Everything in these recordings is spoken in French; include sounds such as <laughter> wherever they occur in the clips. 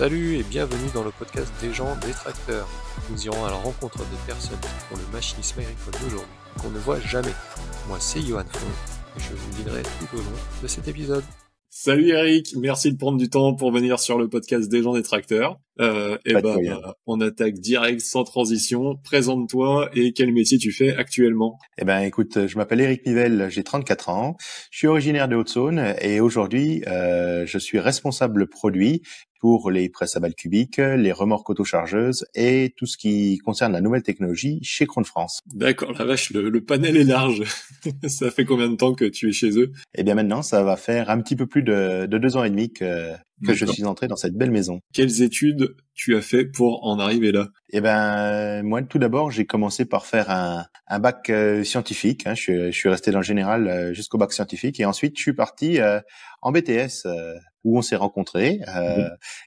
Salut et bienvenue dans le podcast des gens détracteurs. Nous irons à la rencontre des personnes qui font le machinisme agricole d'aujourd'hui qu'on ne voit jamais. Moi c'est Johan Font et je vous guiderai tout au long de cet épisode. Salut Eric, merci de prendre du temps pour venir sur le podcast des gens détracteurs. Euh, et ben, on attaque direct sans transition. Présente-toi et quel métier tu fais actuellement Eh ben, écoute, je m'appelle Eric Nivel, j'ai 34 ans, je suis originaire de Haute-Saône et aujourd'hui, euh, je suis responsable produit pour les presses à balles cubiques, les remorques autochargeuses et tout ce qui concerne la nouvelle technologie chez Crown France. D'accord, la vache, le, panel est large. <laughs> ça fait combien de temps que tu es chez eux? Eh bien maintenant, ça va faire un petit peu plus de, de deux ans et demi que, que je suis entré dans cette belle maison. Quelles études tu as fait pour en arriver là? Eh ben, moi, tout d'abord, j'ai commencé par faire un, un bac euh, scientifique. Hein. Je, je, suis resté dans le général euh, jusqu'au bac scientifique, et ensuite, je suis parti euh, en BTS où on s'est rencontrés.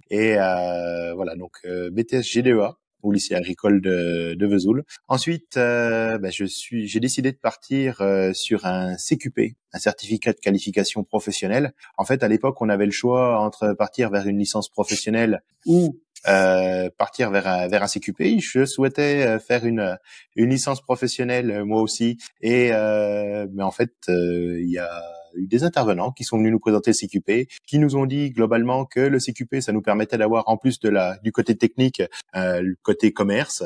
Et voilà, donc BTS GDEA au lycée agricole de, de Vesoul. Ensuite, euh, bah, je suis, j'ai décidé de partir euh, sur un CQP, un certificat de qualification professionnelle. En fait, à l'époque, on avait le choix entre partir vers une licence professionnelle ou euh, partir vers un, vers un CQP. Je souhaitais euh, faire une, une licence professionnelle moi aussi, et mais en fait, il y a eu des intervenants qui sont venus nous présenter le CQP, qui nous ont dit globalement que le CQP, ça nous permettait d'avoir en plus de la du côté technique, euh, le côté commerce,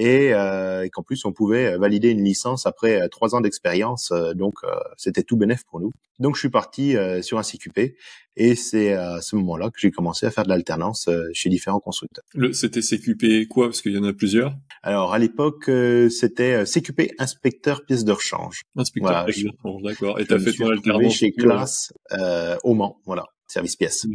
et, euh, et qu'en plus on pouvait valider une licence après euh, trois ans d'expérience. Euh, donc c'était tout bénéf pour nous. Donc je suis parti sur un CQP et c'est à ce moment-là que j'ai commencé à faire de l'alternance chez différents constructeurs. Le c'était CQP quoi? Parce qu'il y en a plusieurs. Alors à l'époque c'était CQP inspecteur pièces de rechange. Inspecteur pièces de rechange, d'accord. Et t'as fait ton alternance chez Classe euh, au Mans, voilà service pièces.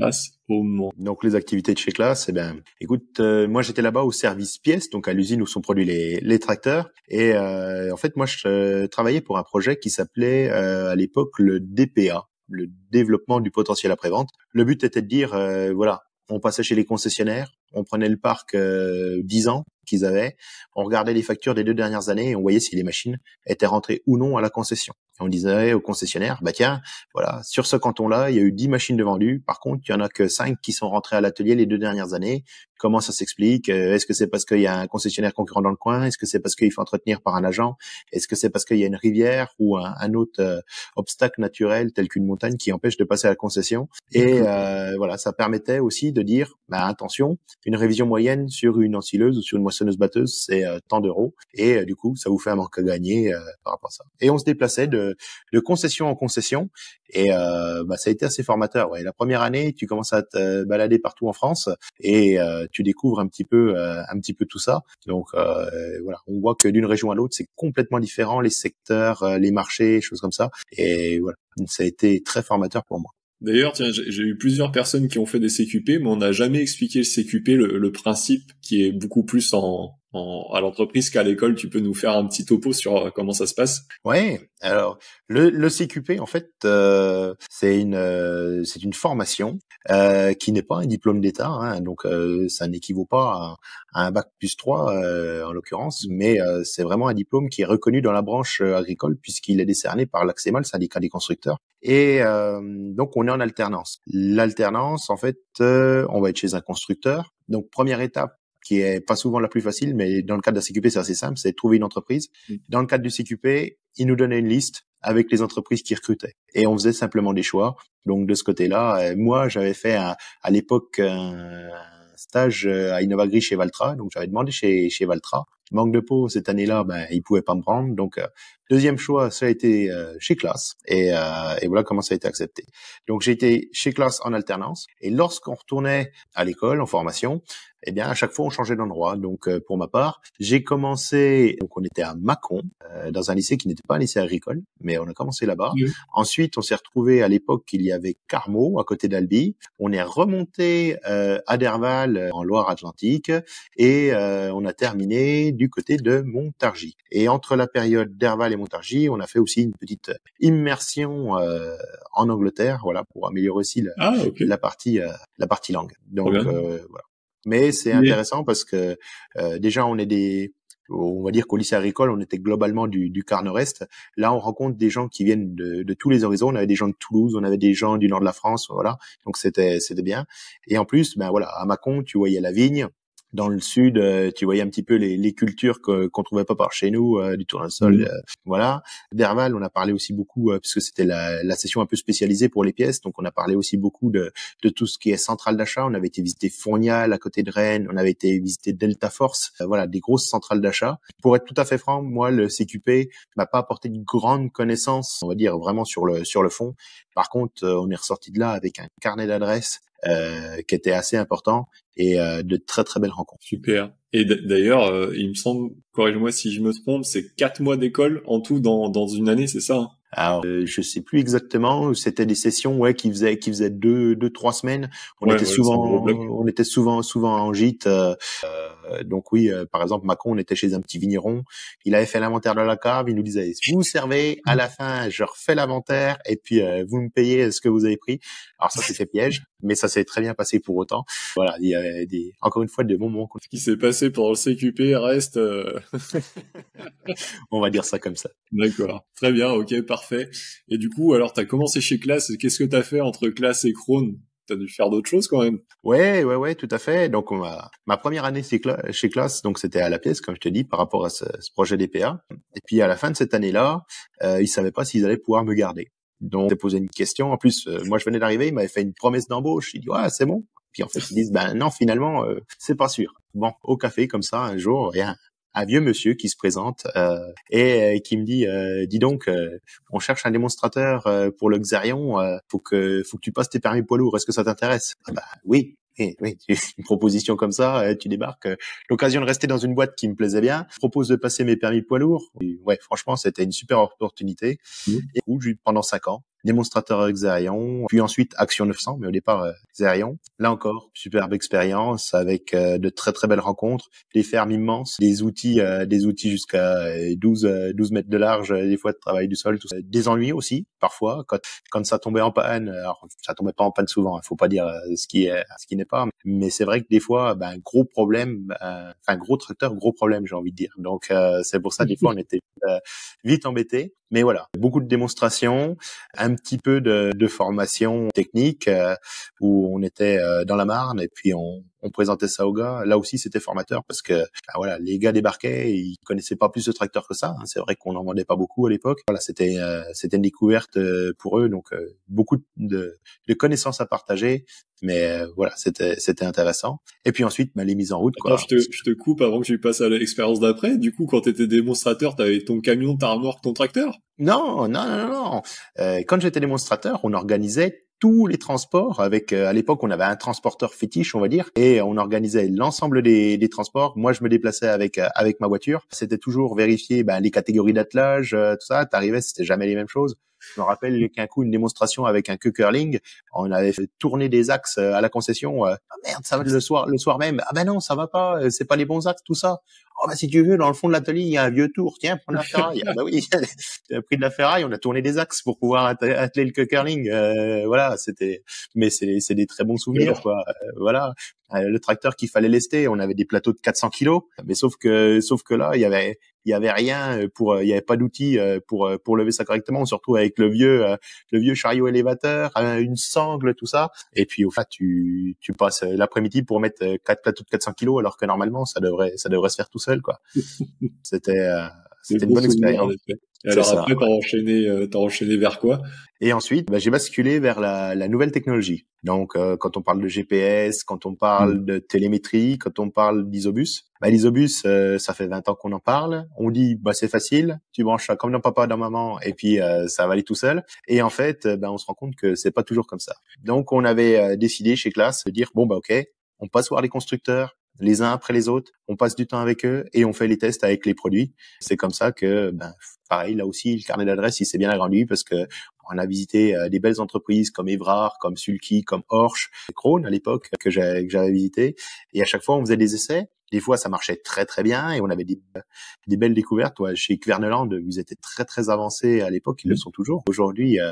au Mans. Donc les activités de chez Classe, eh ben, écoute, euh, moi j'étais là-bas au service pièces, donc à l'usine où sont produits les, les tracteurs. Et euh, en fait, moi je euh, travaillais pour un projet qui s'appelait euh, à l'époque le DPA, le développement du potentiel après-vente. Le but était de dire, voilà, on passait chez les concessionnaires, on prenait le parc 10 ans qu'ils avaient, on regardait les factures des deux dernières années et on voyait si les machines étaient rentrées ou non à la concession. On disait au concessionnaire, bah tiens, voilà, sur ce canton-là, il y a eu 10 machines de vendues. Par contre, il y en a que 5 qui sont rentrées à l'atelier les deux dernières années. Comment ça s'explique? Euh, Est-ce que c'est parce qu'il y a un concessionnaire concurrent dans le coin? Est-ce que c'est parce qu'il faut entretenir par un agent? Est-ce que c'est parce qu'il y a une rivière ou un, autre euh, obstacle naturel tel qu'une montagne qui empêche de passer à la concession? Et euh, voilà, ça permettait aussi de dire, bah, attention, une révision moyenne sur une ensileuse ou sur une moissonneuse batteuse, c'est tant d'euros. Et du coup, ça vous fait un manque à gagner par rapport à ça. Et on se déplaçait de de, concession en concession. Et euh, bah, ça a été assez formateur. Ouais. La première année, tu commences à te balader partout en France et euh, tu découvres un petit peu, euh, un petit peu tout ça. Donc voilà, on voit que d'une région à l'autre, c'est complètement différent, les secteurs, les marchés, choses comme ça. Et voilà, ça a été très formateur pour moi. D'ailleurs, tiens, j'ai eu plusieurs personnes qui ont fait des CQP, mais on n'a jamais expliqué le CQP, le, principe qui est beaucoup plus en, à l'entreprise qu'à l'école. Tu peux nous faire un petit topo sur euh, comment ça se passe? Ouais. Alors le, le CQP en fait euh, c'est une euh, c'est une formation euh, qui n'est pas un diplôme d'État, hein, donc euh, ça n'équivaut pas à, un bac plus 3 en l'occurrence, mais c'est vraiment un diplôme qui est reconnu dans la branche agricole puisqu'il est décerné par l'AXEMA, le syndicat des constructeurs. Et donc on est en alternance. L'alternance en fait on va être chez un constructeur. Donc première étape qui est pas souvent la plus facile, mais dans le cadre de la CQP, c'est assez simple, c'est trouver une entreprise. Mm. Dans le cadre du CQP, ils nous donnaient une liste avec les entreprises qui recrutaient. Et on faisait simplement des choix. Donc de ce côté-là, euh, moi, j'avais fait à l'époque un stage euh, à Innovagri chez Valtra, donc j'avais demandé chez, chez Valtra. Manque de peau cette année-là, ben ils pouvaient pas me prendre, donc euh, deuxième choix ça a été chez Classe et, et voilà comment ça a été accepté. Donc j'ai été chez Classe en alternance et lorsqu'on retournait à l'école en formation, eh bien, à chaque fois, on changeait d'endroit. Donc, euh, pour ma part, j'ai commencé, donc on était à Mâcon, euh, dans un lycée qui n'était pas un lycée agricole, mais on a commencé là-bas. Ensuite, on s'est retrouvé à l'époque qu'il y avait Carmo, à côté d'Albi. On est remonté euh, à Derval, en Loire-Atlantique, et on a terminé du côté de Montargis. Et entre la période Derval et Montargis, on a fait aussi une petite immersion en Angleterre, voilà, pour améliorer aussi la, ah, la partie la partie langue. Donc voilà. Mais c'est intéressant parce que euh, déjà on est des on va dire qu'au lycée agricole, on était globalement du, du quart nord-est. Là, on rencontre des gens qui viennent de, de, tous les horizons. On avait des gens de Toulouse, on avait des gens du nord de la France, voilà. Donc c'était c'était bien. Et en plus, ben voilà, à Mâcon, tu voyais la vigne, dans le sud, euh, tu voyais un petit peu les, les cultures qu'on trouvait pas par chez nous, euh, du tournesol, mmh. euh, voilà. Derval, on a parlé aussi beaucoup parce que c'était la, la, session un peu spécialisée pour les pièces, donc on a parlé aussi beaucoup de, de tout ce qui est centrale d'achat. On avait été visiter Fournial à côté de Rennes, on avait été visiter Delta Force, voilà, des grosses centrales d'achat. Pour être tout à fait franc, moi, le CQP m'a pas apporté de grandes connaissances, on va dire vraiment sur le sur le fond. Par contre, on est ressorti de là avec un carnet d'adresses euh, qui était assez important et euh, de très très belles rencontres. Super. Et d'ailleurs, euh, il me semble, corrige-moi si je me trompe, c'est quatre mois d'école en tout dans, dans une année, c'est ça hein? Alors, euh, je sais plus exactement. C'était des sessions, ouais, qui faisaient, qui faisaient deux, deux, trois semaines. On était souvent, on était souvent, souvent en gîte. Euh, euh, donc oui, par exemple, Macron, on était chez un petit vigneron. Il avait fait l'inventaire de la cave. Il nous disait, vous servez, à la fin, je refais l'inventaire et puis vous me payez ce que vous avez pris. Alors ça, c'était piège, mais ça s'est très bien passé pour autant. Voilà, il y avait des, encore une fois, des bons moments. Ce qui s'est passé pendant le CQP reste. <laughs> on va dire ça comme ça. D'accord. Très bien. Ok, parfait. Et du coup, alors, tu as commencé chez Classe. Qu'est-ce que tu as fait entre Classe et Krone T'as dû faire d'autres choses quand même. Ouais, ouais, ouais, tout à fait. Donc ma, ma première année chez Classe, donc c'était à la pièce, comme je te dis, par rapport à ce, projet DPA. Et puis à la fin de cette année-là, euh, ils savaient pas s'ils allaient pouvoir me garder. Donc j'ai posé une question. En plus, euh, moi je venais d'arriver, ils m'avaient fait une promesse d'embauche. Ils dit ouais, c'est bon. Puis en fait ils disent ben non, finalement euh, c'est pas sûr. Bon, au café comme ça un jour, rien un vieux monsieur qui se présente euh, et euh, qui me dit euh, dis donc on cherche un démonstrateur pour le Xerion faut que faut que tu passes tes permis poids lourds est-ce que ça t'intéresse? Ah bah oui oui, oui, une proposition comme ça, tu débarques. L'occasion de rester dans une boîte qui me plaisait bien. Je propose de passer mes permis poids lourds. ouais, franchement, c'était une super opportunité. Mmh. Et où, pendant cinq ans, démonstrateur Xerion, puis ensuite Action 900, mais au départ euh, Xerion. Là encore, superbe expérience avec euh, de très très belles rencontres, des fermes immenses, des outils, euh, des outils jusqu'à 12 12 mètres de large, des fois de travail du sol, tout ça. des ennuis aussi parfois quand quand ça tombait en panne. Alors ça tombait pas en panne souvent, il faut pas dire ce qui est ce qui n'est pas, mais c'est vrai que des fois, ben gros problème, enfin gros tracteur, gros problème, j'ai envie de dire. Donc c'est pour ça des fois on était vite embêtés. Mais voilà, beaucoup de démonstrations, un petit peu de, de formation technique euh, où on était euh, dans la Marne et puis on, on présentait ça aux gars. Là aussi, c'était formateur parce que bah voilà, les gars débarquaient, ils connaissaient pas plus de tracteurs que ça. Hein. C'est vrai qu'on en vendait pas beaucoup à l'époque. Voilà, c'était euh, c'était une découverte euh, pour eux, donc euh, beaucoup de, de, connaissances à partager. Mais voilà, c'était c'était intéressant. Et puis ensuite, bah, les mises en route. Quoi. je, te, je te coupe avant que tu passes à l'expérience d'après. Du coup, quand tu étais démonstrateur, t'avais ton camion, ta remorque, ton tracteur? Non, non, non, non. Euh, quand j'étais démonstrateur, on organisait tous les transports avec euh, à l'époque on avait un transporteur fétiche on va dire et on organisait l'ensemble des, des, transports moi je me déplaçais avec euh, avec ma voiture c'était toujours vérifier ben, les catégories d'attelage euh, tout ça t'arrivais c'était jamais les mêmes choses je me rappelle qu'un coup une démonstration avec un queue curling on avait fait tourner des axes à la concession ah merde ça va le soir le soir même. Ah ben non ça va pas c'est pas les bons axes tout ça oh bah si tu veux, dans le fond de l'atelier, il y a un vieux tour, tiens, prends la ferraille. ah bah oui, <laughs> as pris de la ferraille, on a tourné des axes pour pouvoir atteler le curling. Euh, voilà, c'était, mais c'est c'est des très bons souvenirs, quoi. Euh, voilà, euh, le tracteur qu'il fallait lester, on avait des plateaux de 400 kilos, mais sauf que sauf que là, il y avait il y avait rien pour il y avait pas d'outils pour pour lever ça correctement surtout avec le vieux le vieux chariot élévateur une sangle tout ça et puis au fait tu tu passes l'après-midi pour mettre quatre plateaux de 400 kilos alors que normalement ça devrait ça devrait se faire tout seul quoi <laughs> c'était c'était une bonne expérience et alors après, t'as enchaîné, euh, enchaîné vers quoi? Et ensuite, bah, j'ai basculé vers la, la, nouvelle technologie. Donc, euh, quand on parle de GPS, quand on parle mmh. de télémétrie, quand on parle d'isobus, bah, l'isobus, euh, ça fait 20 ans qu'on en parle. On dit, bah c'est facile, tu branches ça comme dans papa, dans maman, et puis ça va aller tout seul. Et en fait, bah, on se rend compte que c'est pas toujours comme ça. Donc, on avait décidé chez Classe de dire, bon bah ok, on passe voir les constructeurs, les uns après les autres, on passe du temps avec eux et on fait les tests avec les produits. C'est comme ça que, ben, pareil, là aussi, le carnet d'adresse, il s'est bien agrandi parce que on a visité euh, des belles entreprises comme Evrard, comme Sulky, comme Horsch, Krone à l'époque que j'avais visité. Et à chaque fois, on faisait des essais. Des fois, ça marchait très très bien et on avait des, des belles découvertes. Ouais, chez Kverneland, ils étaient très très avancés à l'époque, ils le mmh. sont toujours. Aujourd'hui, euh,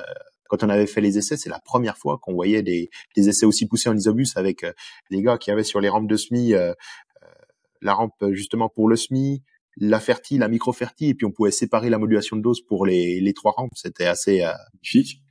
quand on avait fait les essais, c'est la première fois qu'on voyait des, des, essais aussi poussés en isobus avec euh, les gars qui avaient sur les rampes de SMI la rampe justement pour le SMI, la fertile, la micro-fertile, et puis on pouvait séparer la modulation de dose pour les, les trois rampes. C'était assez, euh,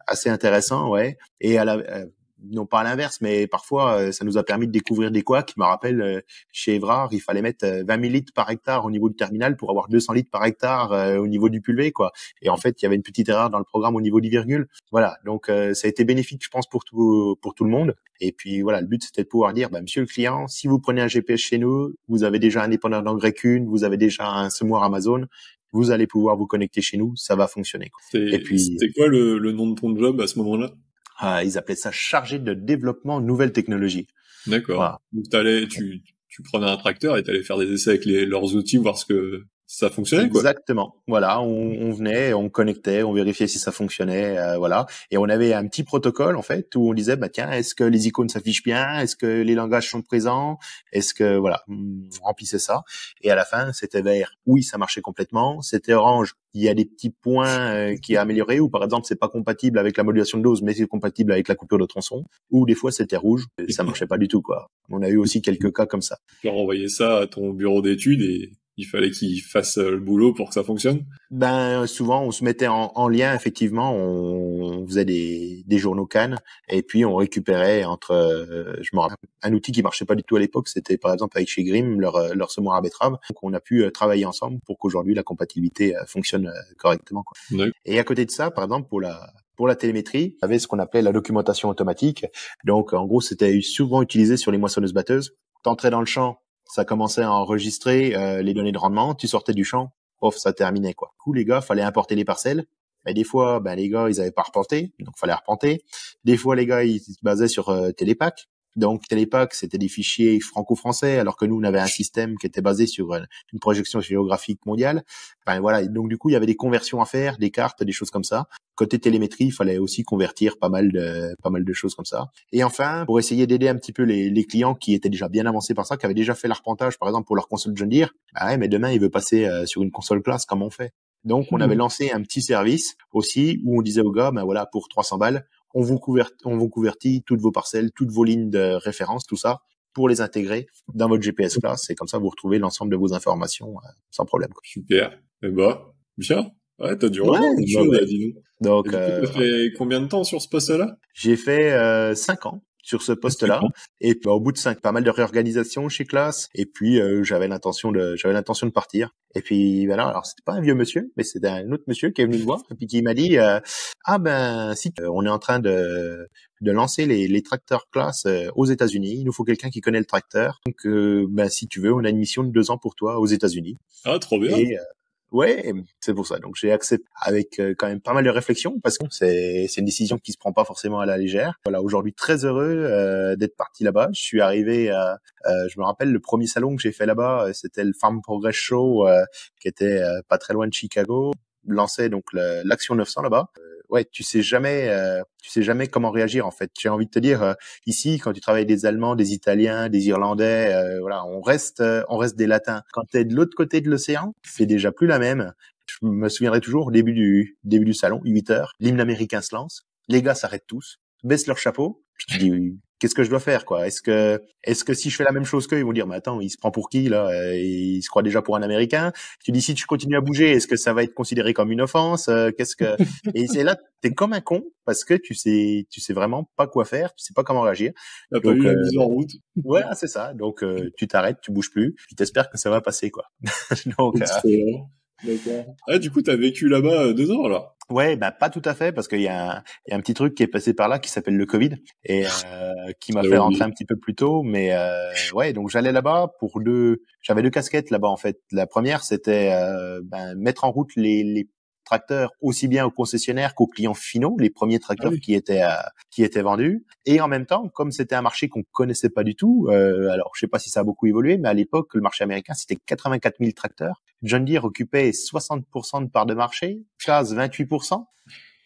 assez intéressant, ouais. Et à la, euh, non pas à l'inverse, mais parfois euh, ça nous a permis de découvrir des couacs. Je me rappelle euh, chez Evrard, il fallait mettre 20 euh, 000 litres par hectare au niveau du terminal pour avoir 200 litres par hectare au niveau du pulvé, quoi. Et en fait, il y avait une petite erreur dans le programme au niveau du virgule. Voilà, donc ça a été bénéfique, je pense, pour tout pour tout le monde. Et puis voilà, le but c'était de pouvoir dire, bah, Monsieur le client, si vous prenez un GPS chez nous, vous avez déjà un épandeur d'engrais vous avez déjà un semoir Amazon, vous allez pouvoir vous connecter chez nous, ça va fonctionner. Et puis, c'était quoi le, le nom de ton job à ce moment-là? Ah, ils appelaient ça chargé de développement nouvelles technologies. D'accord. Donc tu, tu prenais un tracteur et t'allais faire des essais avec les, leurs outils, voir ce que ça fonctionnait quoi. Exactement. Voilà, on, on, venait, on connectait, on vérifiait si ça fonctionnait, euh, voilà. Et on avait un petit protocole en fait où on disait bah tiens, est-ce que les icônes s'affichent bien, est-ce que les langages sont présents, est-ce que voilà, on remplissait ça. Et à la fin, c'était vert. Oui, ça marchait complètement. C'était orange. Il y a des petits points euh, qui amélioré ou par exemple c'est pas compatible avec la modulation de dose, mais c'est compatible avec la coupure de tronçon. Ou des fois c'était rouge, et ça marchait pas du tout quoi. On a eu aussi <laughs> quelques cas comme ça. Tu as renvoyé ça à ton bureau d'études et il fallait qu'il fasse euh, le boulot pour que ça fonctionne Ben souvent on se mettait en, lien effectivement, on, faisait des, des journaux Cannes et puis on récupérait entre euh, je me rappelle un outil qui marchait pas du tout à l'époque, c'était par exemple avec chez Grimm leur euh, leur semoir à betterave. Donc on a pu travailler ensemble pour qu'aujourd'hui la compatibilité fonctionne correctement quoi. Et à côté de ça, par exemple pour la pour la télémétrie, y avait ce qu'on appelait la documentation automatique. Donc en gros, c'était souvent utilisé sur les moissonneuses batteuses. T'entrais dans le champ, ça commençait à enregistrer euh, les données de rendement, tu sortais du champ, off, ça terminait quoi. Du coup, les gars, fallait importer les parcelles. Mais des fois, ben les gars, ils avaient pas reporté, donc fallait reporter. Des fois, les gars, ils se basaient sur euh. Donc Télépack, c'était des fichiers franco-français, alors que nous, on avait un système qui était basé sur une projection géographique mondiale. Enfin voilà, donc du coup, il y avait des conversions à faire, des cartes, des choses comme ça. Côté télémétrie, il fallait aussi convertir pas mal de pas mal de choses comme ça. Et enfin, pour essayer d'aider un petit peu les, les, clients qui étaient déjà bien avancés par ça, qui avaient déjà fait l'arpentage, par exemple pour leur console John Deere, bah ouais, mais demain il veut passer euh, sur une console classe, comment on fait? Donc on avait hmm. lancé un petit service aussi où on disait aux gars, ben voilà, pour 300 balles, on vous convertit, on vous convertit toutes vos parcelles, toutes vos lignes de référence, tout ça pour les intégrer dans votre GPS class et comme ça vous retrouvez l'ensemble de vos informations euh, sans problème. Super. Et bah, bien. Ouais, t'as du ouais, dis Donc, tu euh, fait combien de temps sur ce poste-là? J'ai fait euh, cinq ans sur ce poste-là. Et puis, au bout de cinq, pas mal de réorganisation chez Classe. Et puis, euh, j'avais l'intention de, j'avais l'intention de partir. Et puis, voilà. Alors, c'était pas un vieux monsieur, mais c'était un autre monsieur qui est venu me voir et puis qui m'a dit, ah ben, si on est en train de de lancer les, les tracteurs Classe aux États-Unis, il nous faut quelqu'un qui connaît le tracteur. Donc, ben, si tu veux, on a une mission de deux ans pour toi aux États-Unis. Ah, trop bien. Et, Ouais, c'est pour ça. Donc j'ai accepté avec euh, quand même pas mal de réflexion parce que c'est c'est une décision qui se prend pas forcément à la légère. Voilà, aujourd'hui très heureux euh, d'être parti là-bas. Je suis arrivé, euh, je me rappelle le premier salon que j'ai fait là-bas, c'était le Farm Progress Show qui était pas très loin de Chicago. Lançait donc l'action 900 là-bas ouais, tu sais jamais, euh, tu sais jamais comment réagir en fait. J'ai envie de te dire euh, ici quand tu travailles des Allemands, des Italiens, des Irlandais, euh, voilà, on reste, on reste des Latins. Quand tu es de l'autre côté de l'océan, c'est déjà plus la même. Je me souviendrai toujours début du début du salon, 8 heures, l'hymne américain se lance, les gars s'arrêtent tous, baissent leur chapeau, puis tu dis qu'est-ce que je dois faire quoi? Est-ce que est-ce que si je fais la même chose qu'eux, ils vont dire mais attends, il se prend pour qui là? Euh, Il se croit déjà pour un Américain. Tu dis si tu continues à bouger, est-ce que ça va être considéré comme une offense? Euh, Qu'est-ce que <laughs> Et c'est là t'es comme un con parce que tu sais tu sais vraiment pas quoi faire, tu sais pas comment réagir. T'as pas eu la mise en route. Ouais, c'est ça. Donc tu t'arrêtes, tu bouges plus, puis t'espères que ça va passer quoi. <laughs> Donc D'accord. Ah, du coup, t'as vécu là-bas deux ans, alors? Ouais, bah pas tout à fait parce qu'il y, a un, y a un petit truc qui est passé par là qui s'appelle le Covid et euh, qui m'a ah fait rentrer un petit peu plus tôt. Mais euh, ouais, donc j'allais là-bas pour deux. J'avais deux casquettes là-bas en fait. La première, c'était euh, ben, mettre en route les, les tracteurs aussi bien aux concessionnaires qu'aux clients finaux, les premiers tracteurs ah qui étaient euh, qui étaient vendus. Et en même temps, comme c'était un marché qu'on connaissait pas du tout, euh, alors je sais pas si ça a beaucoup évolué, mais à l'époque, le marché américain c'était 84 000 tracteurs. John Deere occupait 60% de part de marché, Chaz 28%.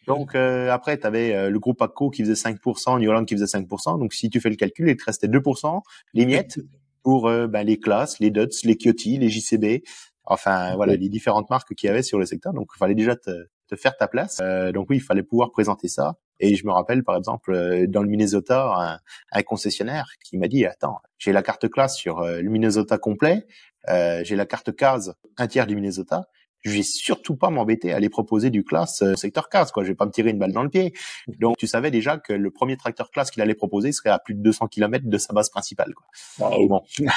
Donc euh, après, tu avais euh, le groupe ACO qui faisait 5%, New Holland qui faisait 5%. Donc si tu fais le calcul, il te restait 2%, les miettes <laughs> pour ben, les classes, les DUTS, les Kioti, les JCB, Enfin, voilà, les différentes marques qu'il y avait sur le secteur. Donc, il fallait déjà te, te faire ta place. Euh, donc oui, il fallait pouvoir présenter ça. Et je me rappelle, par exemple, euh, dans le Minnesota, un, un concessionnaire qui m'a dit, attends, j'ai la carte classe sur euh, le Minnesota complet, euh, j'ai la carte case un tiers du Minnesota, je vais surtout pas m'embêter à aller proposer du classe euh, secteur classe quoi je vais pas me tirer une balle dans le pied donc tu savais déjà que le premier tracteur classe qu'il allait proposer serait à plus de 200 km de sa base principale quoi Waouh. bon <laughs>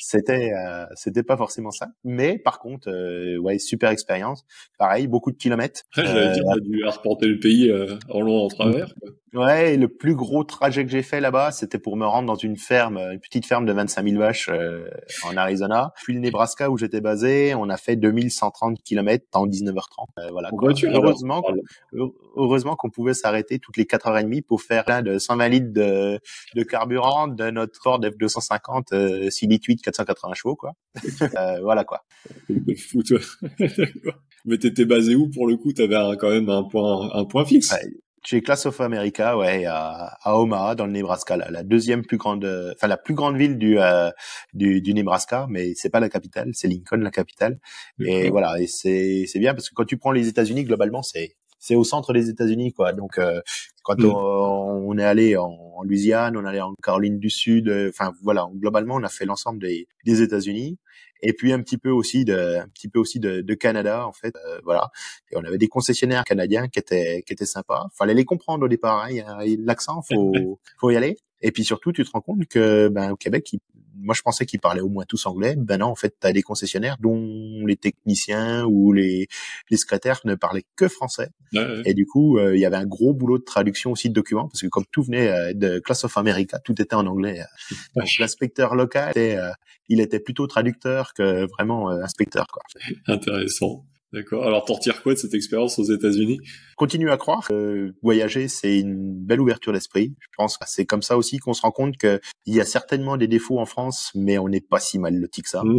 c'était euh, c'était pas forcément ça mais par contre euh, ouais super expérience pareil beaucoup de kilomètres Après, j'allais Euh, dire, dû arpenter le pays euh, en long en travers. quoi. Ouais, et le plus gros trajet que j'ai fait là-bas, c'était pour me rendre dans une ferme, une petite ferme de 25 000 vaches euh, en Arizona. Puis le Nebraska où j'étais basé, on a fait 2130 km en 19h30. Euh, voilà. Voiture, heureusement, heureusement qu'on pouvait s'arrêter toutes les 4h30 pour faire plein de 120 litres de, de carburant de notre Ford F250 euh, 6 litres 8 480 chevaux quoi. <laughs> Euh, voilà quoi. Fou, toi. <laughs> Mais t'étais basé où pour le coup? T'avais quand même un point, un point fixe. Ouais. Chez Class of America, ouais, à, à Omaha, dans le Nebraska, la, la deuxième plus grande, euh, enfin la plus grande ville du euh, du, du Nebraska, mais c'est pas la capitale, c'est Lincoln la capitale. Et voilà, et c'est c'est bien parce que quand tu prends les États-Unis globalement, c'est c'est au centre des États-Unis quoi. Donc euh, quand Mm. on, on est allé en, en Louisiane, on est allé en Caroline du Sud, euh, enfin voilà, globalement on a fait l'ensemble des, des États-Unis et puis un petit peu aussi de un petit peu aussi de, de Canada en fait, euh, voilà. Et on avait des concessionnaires canadiens qui étaient qui étaient sympas. Fallait les comprendre au départ, hein. L'accent, faut <laughs> faut y aller. Et puis surtout, tu te rends compte que ben au Québec, moi je pensais qu'ils parlaient au moins tous anglais. Ben non, en fait, tu as des concessionnaires dont les techniciens ou les les secrétaires ne parlaient que français. Ouais, ouais. Et du coup, euh, il y avait un gros boulot de traduction aussi de documents parce que comme tout venait euh, de Class of America, tout était en anglais. Donc l'inspecteur local, était, euh, il était plutôt traducteur que vraiment euh, inspecteur. Quoi. Intéressant. D'accord. Alors, t'en retires quoi de cette expérience aux États-Unis? Continue à croire que voyager, c'est une belle ouverture d'esprit. Je pense que c'est comme ça aussi qu'on se rend compte qu'il y a certainement des défauts en France, mais on n'est pas si mal loti que ça. Mm.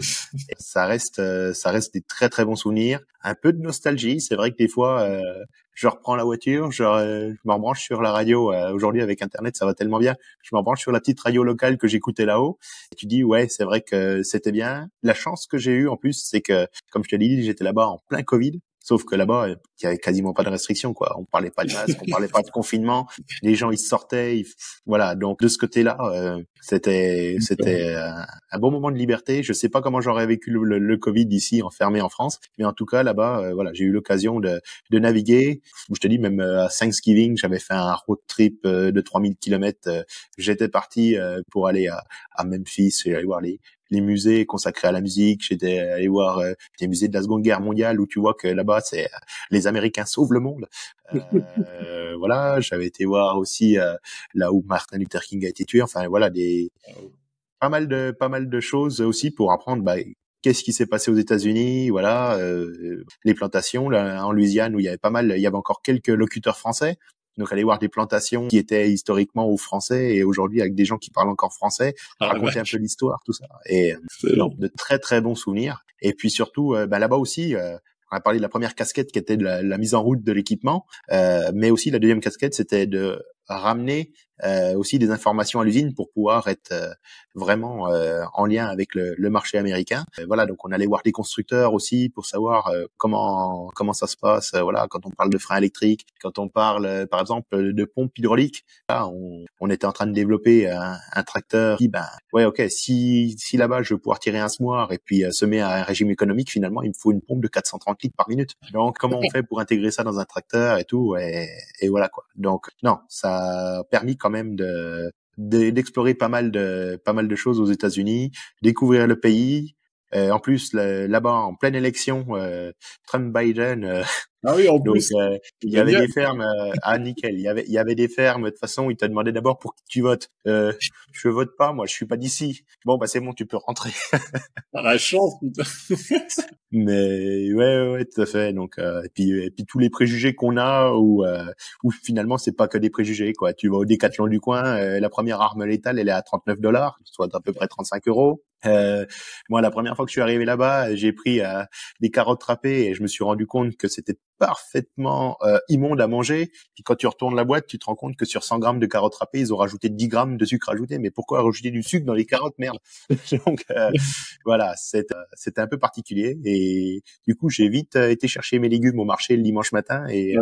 Et ça reste, euh, ça reste des très très bons souvenirs. Un peu de nostalgie. C'est vrai que des fois, euh, je reprends la voiture, je, euh, je me rebranche sur la radio. Euh, Aujourd'hui, avec Internet, ça va tellement bien. Je me rebranche sur la petite radio locale que j'écoutais là-haut. Et tu dis, ouais, c'est vrai que c'était bien. La chance que j'ai eue, en plus, c'est que, comme je te l'ai dit, j'étais là-bas en plein Covid. Sauf que là-bas, il y avait quasiment pas de restrictions, quoi. On parlait pas de masque, on parlait pas de confinement. Les gens, ils sortaient, voilà. Donc de ce côté-là, euh, c'était c'était euh, un bon moment de liberté. Je sais pas comment j'aurais vécu le, Covid ici, enfermé en France, mais en tout cas là-bas, euh, voilà, j'ai eu l'occasion de, de naviguer. Je te dis, même euh, à Thanksgiving, j'avais fait un road trip de 3000 kilomètres. J'étais parti pour aller à, à Memphis, et aller voir les les musées consacrés à la musique. J'étais allé voir euh, des musées de la Seconde Guerre mondiale où tu vois que là-bas, c'est euh, les Américains sauvent le monde. Euh, <laughs> voilà, j'avais été voir aussi là où Martin Luther King a été tué. Enfin voilà, des pas mal de pas mal de choses aussi pour apprendre. Bah, Qu'est-ce qui s'est passé aux États-Unis Voilà, les plantations là, en Louisiane où il y avait pas mal, il y avait encore quelques locuteurs français. Donc aller voir des plantations qui étaient historiquement aux Français et aujourd'hui avec des gens qui parlent encore français, Ah, raconter un peu l'histoire, tout ça. Et Excellent. non, de très très bons souvenirs. Et puis surtout, euh, bah, là-bas aussi, euh, on a parlé de la première casquette qui était de la, la mise en route de l'équipement, euh, mais aussi la deuxième casquette, c'était de ramener euh, aussi des informations à l'usine pour pouvoir être euh, vraiment euh, en lien avec le, le marché américain. Voilà, donc on allait voir des constructeurs aussi pour savoir euh, comment comment ça se passe. euh, voilà, quand on parle de freins électriques, quand on parle euh, par exemple de pompes hydrauliques, là, on, on était en train de développer un, un tracteur qui, ben, ouais, ok, si si là-bas je veux pouvoir tirer un semoir et puis se met à un régime économique, finalement, il me faut une pompe de 430 litres par minute. Donc, comment on fait pour intégrer ça dans un tracteur et tout, et, et voilà quoi. Donc, non, ça permis quand même de- d'explorer pas mal de pas mal de choses aux États-Unis, découvrir le pays. Euh, en plus, là-bas, en pleine élection, euh, Trump-Biden, euh, Ah oui, en <laughs> donc plus. euh, il y avait des fermes euh, ah nickel, il y avait il y avait des fermes de toute façon, ils te demandaient d'abord pour qui tu votes. Euh, je vote pas, moi je suis pas d'ici. Bon bah c'est bon, tu peux rentrer. Ah, la chance, putain. <laughs> Mais ouais ouais, ouais tout à fait. Donc euh, et puis et puis tous les préjugés qu'on a où euh, où finalement c'est pas que des préjugés quoi. Tu vas au décathlon du coin, euh, la première arme létale elle est à 39 dollars, soit à peu près 35 euros. Euh, moi la première fois que je suis arrivé là-bas, j'ai pris euh, des carottes râpées et je me suis rendu compte que c'était parfaitement euh, immonde à manger. Puis quand tu retournes la boîte, tu te rends compte que sur 100 grammes de carottes râpées, ils ont rajouté 10 grammes de sucre ajouté. Mais pourquoi rajouter du sucre dans les carottes, merde <laughs> Donc euh, <laughs> voilà, c'était un peu particulier. Et du coup, j'ai vite été chercher mes légumes au marché le dimanche matin et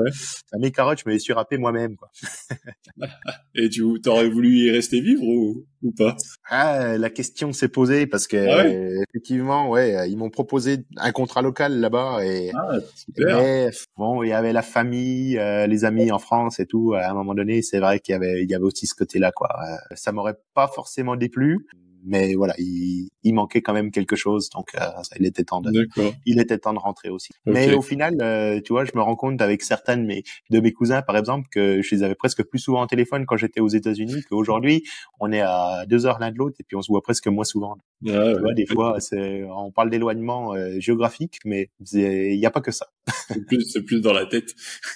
mes carottes, je me les suis râpées moi-même. <laughs> Et tu aurais voulu y rester vivre ou, ou pas? Ah, La question s'est posée parce que ah effectivement, ouais, ils m'ont proposé un contrat local là-bas et ah, mais, bon, il y avait la famille, euh, les amis en France et tout. À un moment donné, c'est vrai qu'il y avait, il y avait aussi ce côté-là, quoi. Euh, ça m'aurait pas forcément déplu mais voilà, il, il, manquait quand même quelque chose, donc euh, il était temps de, il était temps de rentrer aussi. Mais au final, euh, tu vois, je me rends compte avec certains de mes de mes cousins, par exemple, que je les avais presque plus souvent au téléphone quand j'étais aux États-Unis qu'aujourd'hui. On est à deux heures l'un de l'autre et puis on se voit presque moins souvent. tu vois, des fois, c'est, on parle d'éloignement euh, géographique, mais il n'y a pas que ça. c'est plus, plus dans la tête.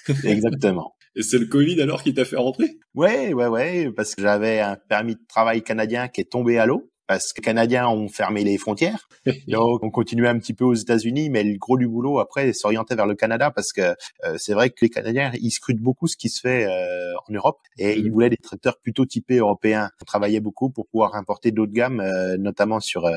<laughs> Exactement. Et c'est le Covid alors qui t'a fait rentrer? Ouais, ouais, ouais, parce que j'avais un permis de travail canadien qui est tombé à l'eau parce que les Canadiens ont fermé les frontières. <laughs> Donc, on continuait un petit peu aux États-Unis, mais le gros du boulot après s'orientait vers le Canada parce que euh, c'est vrai que les Canadiens ils scrutent beaucoup ce qui se fait euh, en Europe et ils mmh. voulaient des tracteurs plutôt typés européens. On travaillait beaucoup pour pouvoir importer d'autres gammes, euh, notamment sur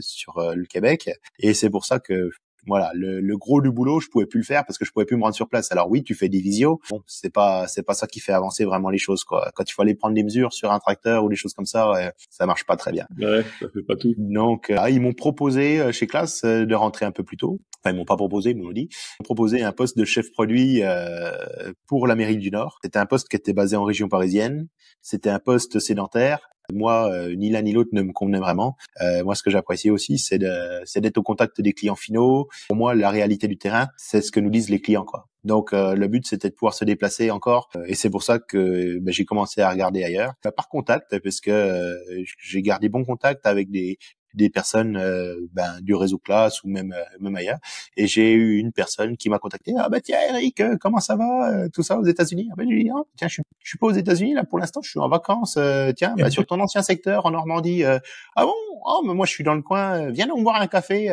sur le Québec. Et c'est pour ça que voilà, le, le, gros du boulot, je pouvais plus le faire parce que je pouvais plus me rendre sur place. Alors oui, tu fais des visios, bon, c'est pas c'est pas ça qui fait avancer vraiment les choses quoi. Quand il faut aller prendre des mesures sur un tracteur ou des choses comme ça, ouais, ça marche pas très bien. Ouais, ça fait pas tout. Donc euh, ils m'ont proposé euh, chez Classe euh, de rentrer un peu plus tôt. Enfin, ils m'ont pas proposé, ils m'ont dit. Ils m'ont proposé un poste de chef produit euh, pour l'Amérique du Nord. C'était un poste qui était basé en région parisienne. C'était un poste sédentaire moi, euh, ni l'un ni l'autre ne me convenait vraiment. Euh, moi, ce que j'appréciais aussi, c'est d'être au contact des clients finaux. Pour moi, la réalité du terrain, c'est ce que nous disent les clients, quoi. Donc, euh, le but, c'était de pouvoir se déplacer encore, et c'est pour ça que ben, j'ai commencé à regarder ailleurs. Par contact, parce que j'ai gardé bon contact avec des, des personnes euh, ben, du réseau classe ou même euh, même ailleurs. Et j'ai eu une personne qui m'a contacté. Ah bah tiens Eric, euh, comment ça va Tout ça aux États-Unis? Ah bah j'ai dit ah, tiens je suis, je suis pas aux États-Unis là pour l'instant, je suis en vacances. tiens bah, sur ton ancien secteur en Normandie. ah bon? Oh mais moi je suis dans le coin. Viens nous boire un café.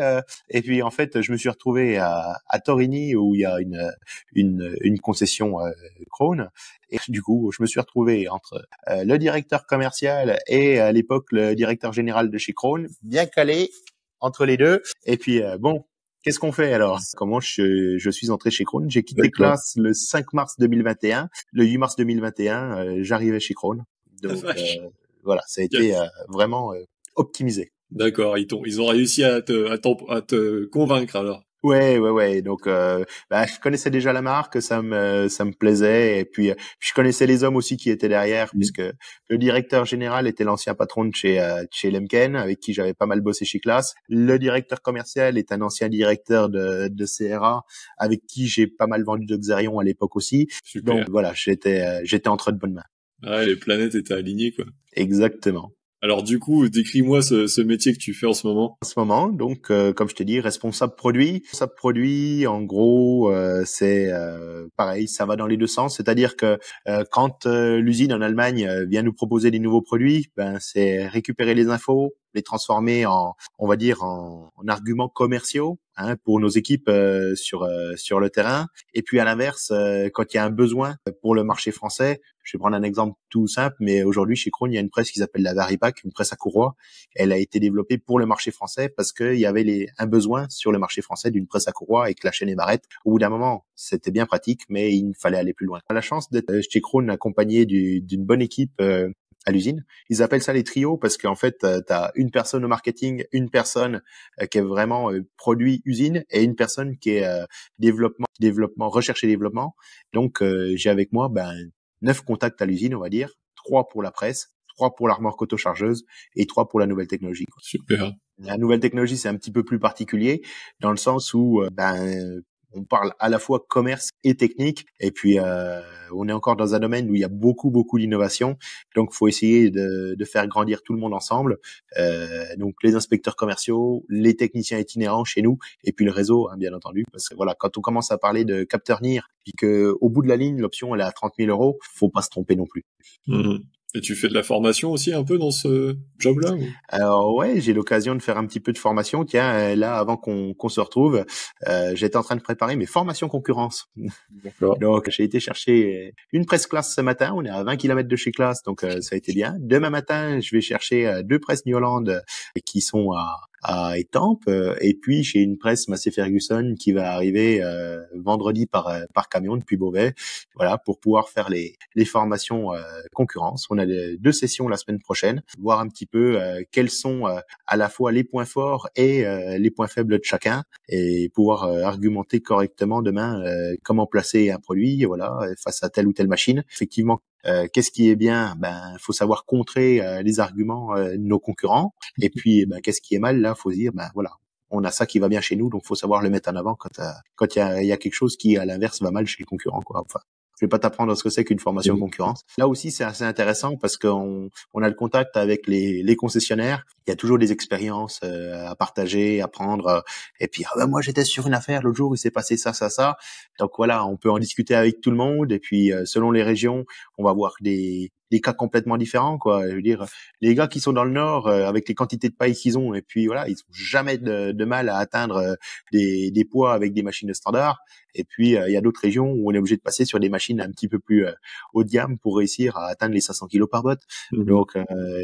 et puis en fait je me suis retrouvé à, à Torigny où il y a une une, une concession Krone et du coup, je me suis retrouvé entre euh, le directeur commercial et à l'époque le directeur général de chez Krohn, bien calé entre les deux. Et puis euh, bon, Qu'est-ce qu'on fait alors? Comment je, je, suis entré chez Krohn? J'ai quitté classe le 5 mars 2021. Le 8 mars 2021, euh, j'arrivais chez Krohn. Donc <laughs> voilà, ça a été vraiment optimisé. D'accord, ils, ils ont réussi à te, à, à te convaincre alors. Ouais, ouais, ouais. Donc, euh, bah, je connaissais déjà la marque, ça me, ça me plaisait, et puis je connaissais les hommes aussi qui étaient derrière, mmh. puisque le directeur général était l'ancien patron de chez euh, chez Lemken, avec qui j'avais pas mal bossé chez Classe. Le directeur commercial est un ancien directeur de, de CRA, avec qui j'ai pas mal vendu de Xerion à l'époque aussi. Donc voilà, j'étais, euh, j'étais entre de bonnes mains. Ouais, les planètes étaient alignées, quoi. Exactement. Alors du coup, décris-moi ce, ce, métier que tu fais en ce moment. En ce moment, donc euh, comme je te dis, responsable produit. Responsable produit, en gros, euh, c'est euh, pareil, ça va dans les deux sens. C'est-à-dire que quand l'usine en Allemagne vient nous proposer des nouveaux produits, ben c'est récupérer les infos, les transformer en, on va dire, en, en arguments commerciaux hein, pour nos équipes euh, sur euh, sur le terrain. Et puis à l'inverse, euh, quand il y a un besoin pour le marché français, je vais prendre un exemple tout simple, mais aujourd'hui chez Krohn, il y a une presse qui s'appelle la Varipac, une presse à courroie. Elle a été développée pour le marché français parce qu'il y avait les, un besoin sur le marché français d'une presse à courroie et que la chaîne est barrette. Au bout d'un moment, c'était bien pratique, mais il fallait aller plus loin. La chance d'être chez Krohn accompagné d'une bonne équipe à l'usine. Ils appellent ça les trios parce qu'en fait, euh, tu as une personne au marketing, une personne euh, qui est vraiment euh, produit usine et une personne qui est développement, développement, recherche et développement. Donc, j'ai avec moi ben, neuf contacts à l'usine, on va dire, trois pour la presse, trois pour l'armoire auto-chargeuse et trois pour la nouvelle technologie. Super. La nouvelle technologie, c'est un petit peu plus particulier dans le sens où ben on parle à la fois commerce et technique, et puis euh, on est encore dans un domaine où il y a beaucoup beaucoup d'innovation, donc faut essayer de, de, faire grandir tout le monde ensemble. Euh, donc les inspecteurs commerciaux, les techniciens itinérants chez nous, et puis le réseau, hein, bien entendu, parce que voilà, quand on commence à parler de capteur NIR, puis que au bout de la ligne l'option elle est à 30 000 euros, faut pas se tromper non plus. Mmh Et tu fais de la formation aussi un peu dans ce job-là Alors ouais, j'ai l'occasion de faire un petit peu de formation. Tiens, euh, là, avant qu'on se retrouve, euh, j'étais en train de préparer mes formations concurrence. <laughs> Donc j'ai été chercher une presse classe ce matin. On est à 20 km de chez classe, donc euh, ça a été bien. Demain matin, je vais chercher deux presses New Holland qui sont à à Étampes. Euh, et puis j'ai une presse Massey Ferguson qui va arriver euh, vendredi par euh, par camion depuis Beauvais, voilà pour pouvoir faire les les formations concurrence. On a deux sessions la semaine prochaine, voir un petit peu quels sont à la fois les points forts et les points faibles de chacun et pouvoir argumenter correctement demain comment placer un produit, voilà face à telle ou telle machine. Effectivement, euh, qu'est-ce qui est bien? Ben, faut savoir contrer euh, les arguments euh, de nos concurrents. Et puis, ben, qu'est-ce qui est mal? Là, faut dire, ben voilà, on a ça qui va bien chez nous, donc faut savoir le mettre en avant quand quand il y a, y a, quelque chose qui, à l'inverse, va mal chez le concurrent. Quoi. Enfin, je vais pas t'apprendre ce que c'est qu'une formation concurrence. Là aussi, c'est assez intéressant parce qu'on on a le contact avec les, les concessionnaires. Y a toujours des expériences euh, à partager, à prendre. et puis, ah ben, moi, j'étais sur une affaire l'autre jour, il s'est passé ça, ça, ça. Donc voilà, on peut en discuter avec tout le monde. Et puis, euh, selon les régions, on va voir des des cas complètement différents quoi je veux dire les gars qui sont dans le nord euh, avec les quantités de paille qu'ils ont et puis voilà ils ont jamais de, de mal à atteindre euh, des, des, poids avec des machines de standard et puis euh, il y a d'autres régions où on est obligé de passer sur des machines un petit peu plus haut de gamme pour réussir à atteindre les 500 kilos par botte mmh donc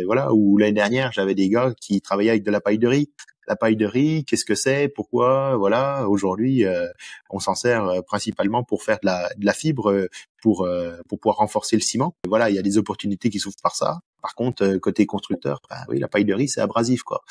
voilà où l'année dernière j'avais des gars qui travaillaient avec de la paille de riz la paille de riz, qu'est-ce que c'est, pourquoi, voilà. Aujourd'hui, euh, on s'en sert euh, principalement pour faire de la, de la fibre euh, pour pour pouvoir renforcer le ciment. Voilà, il y a des opportunités qui s'ouvrent par ça. Par contre, côté constructeur, ben oui, la paille de riz c'est abrasif quoi.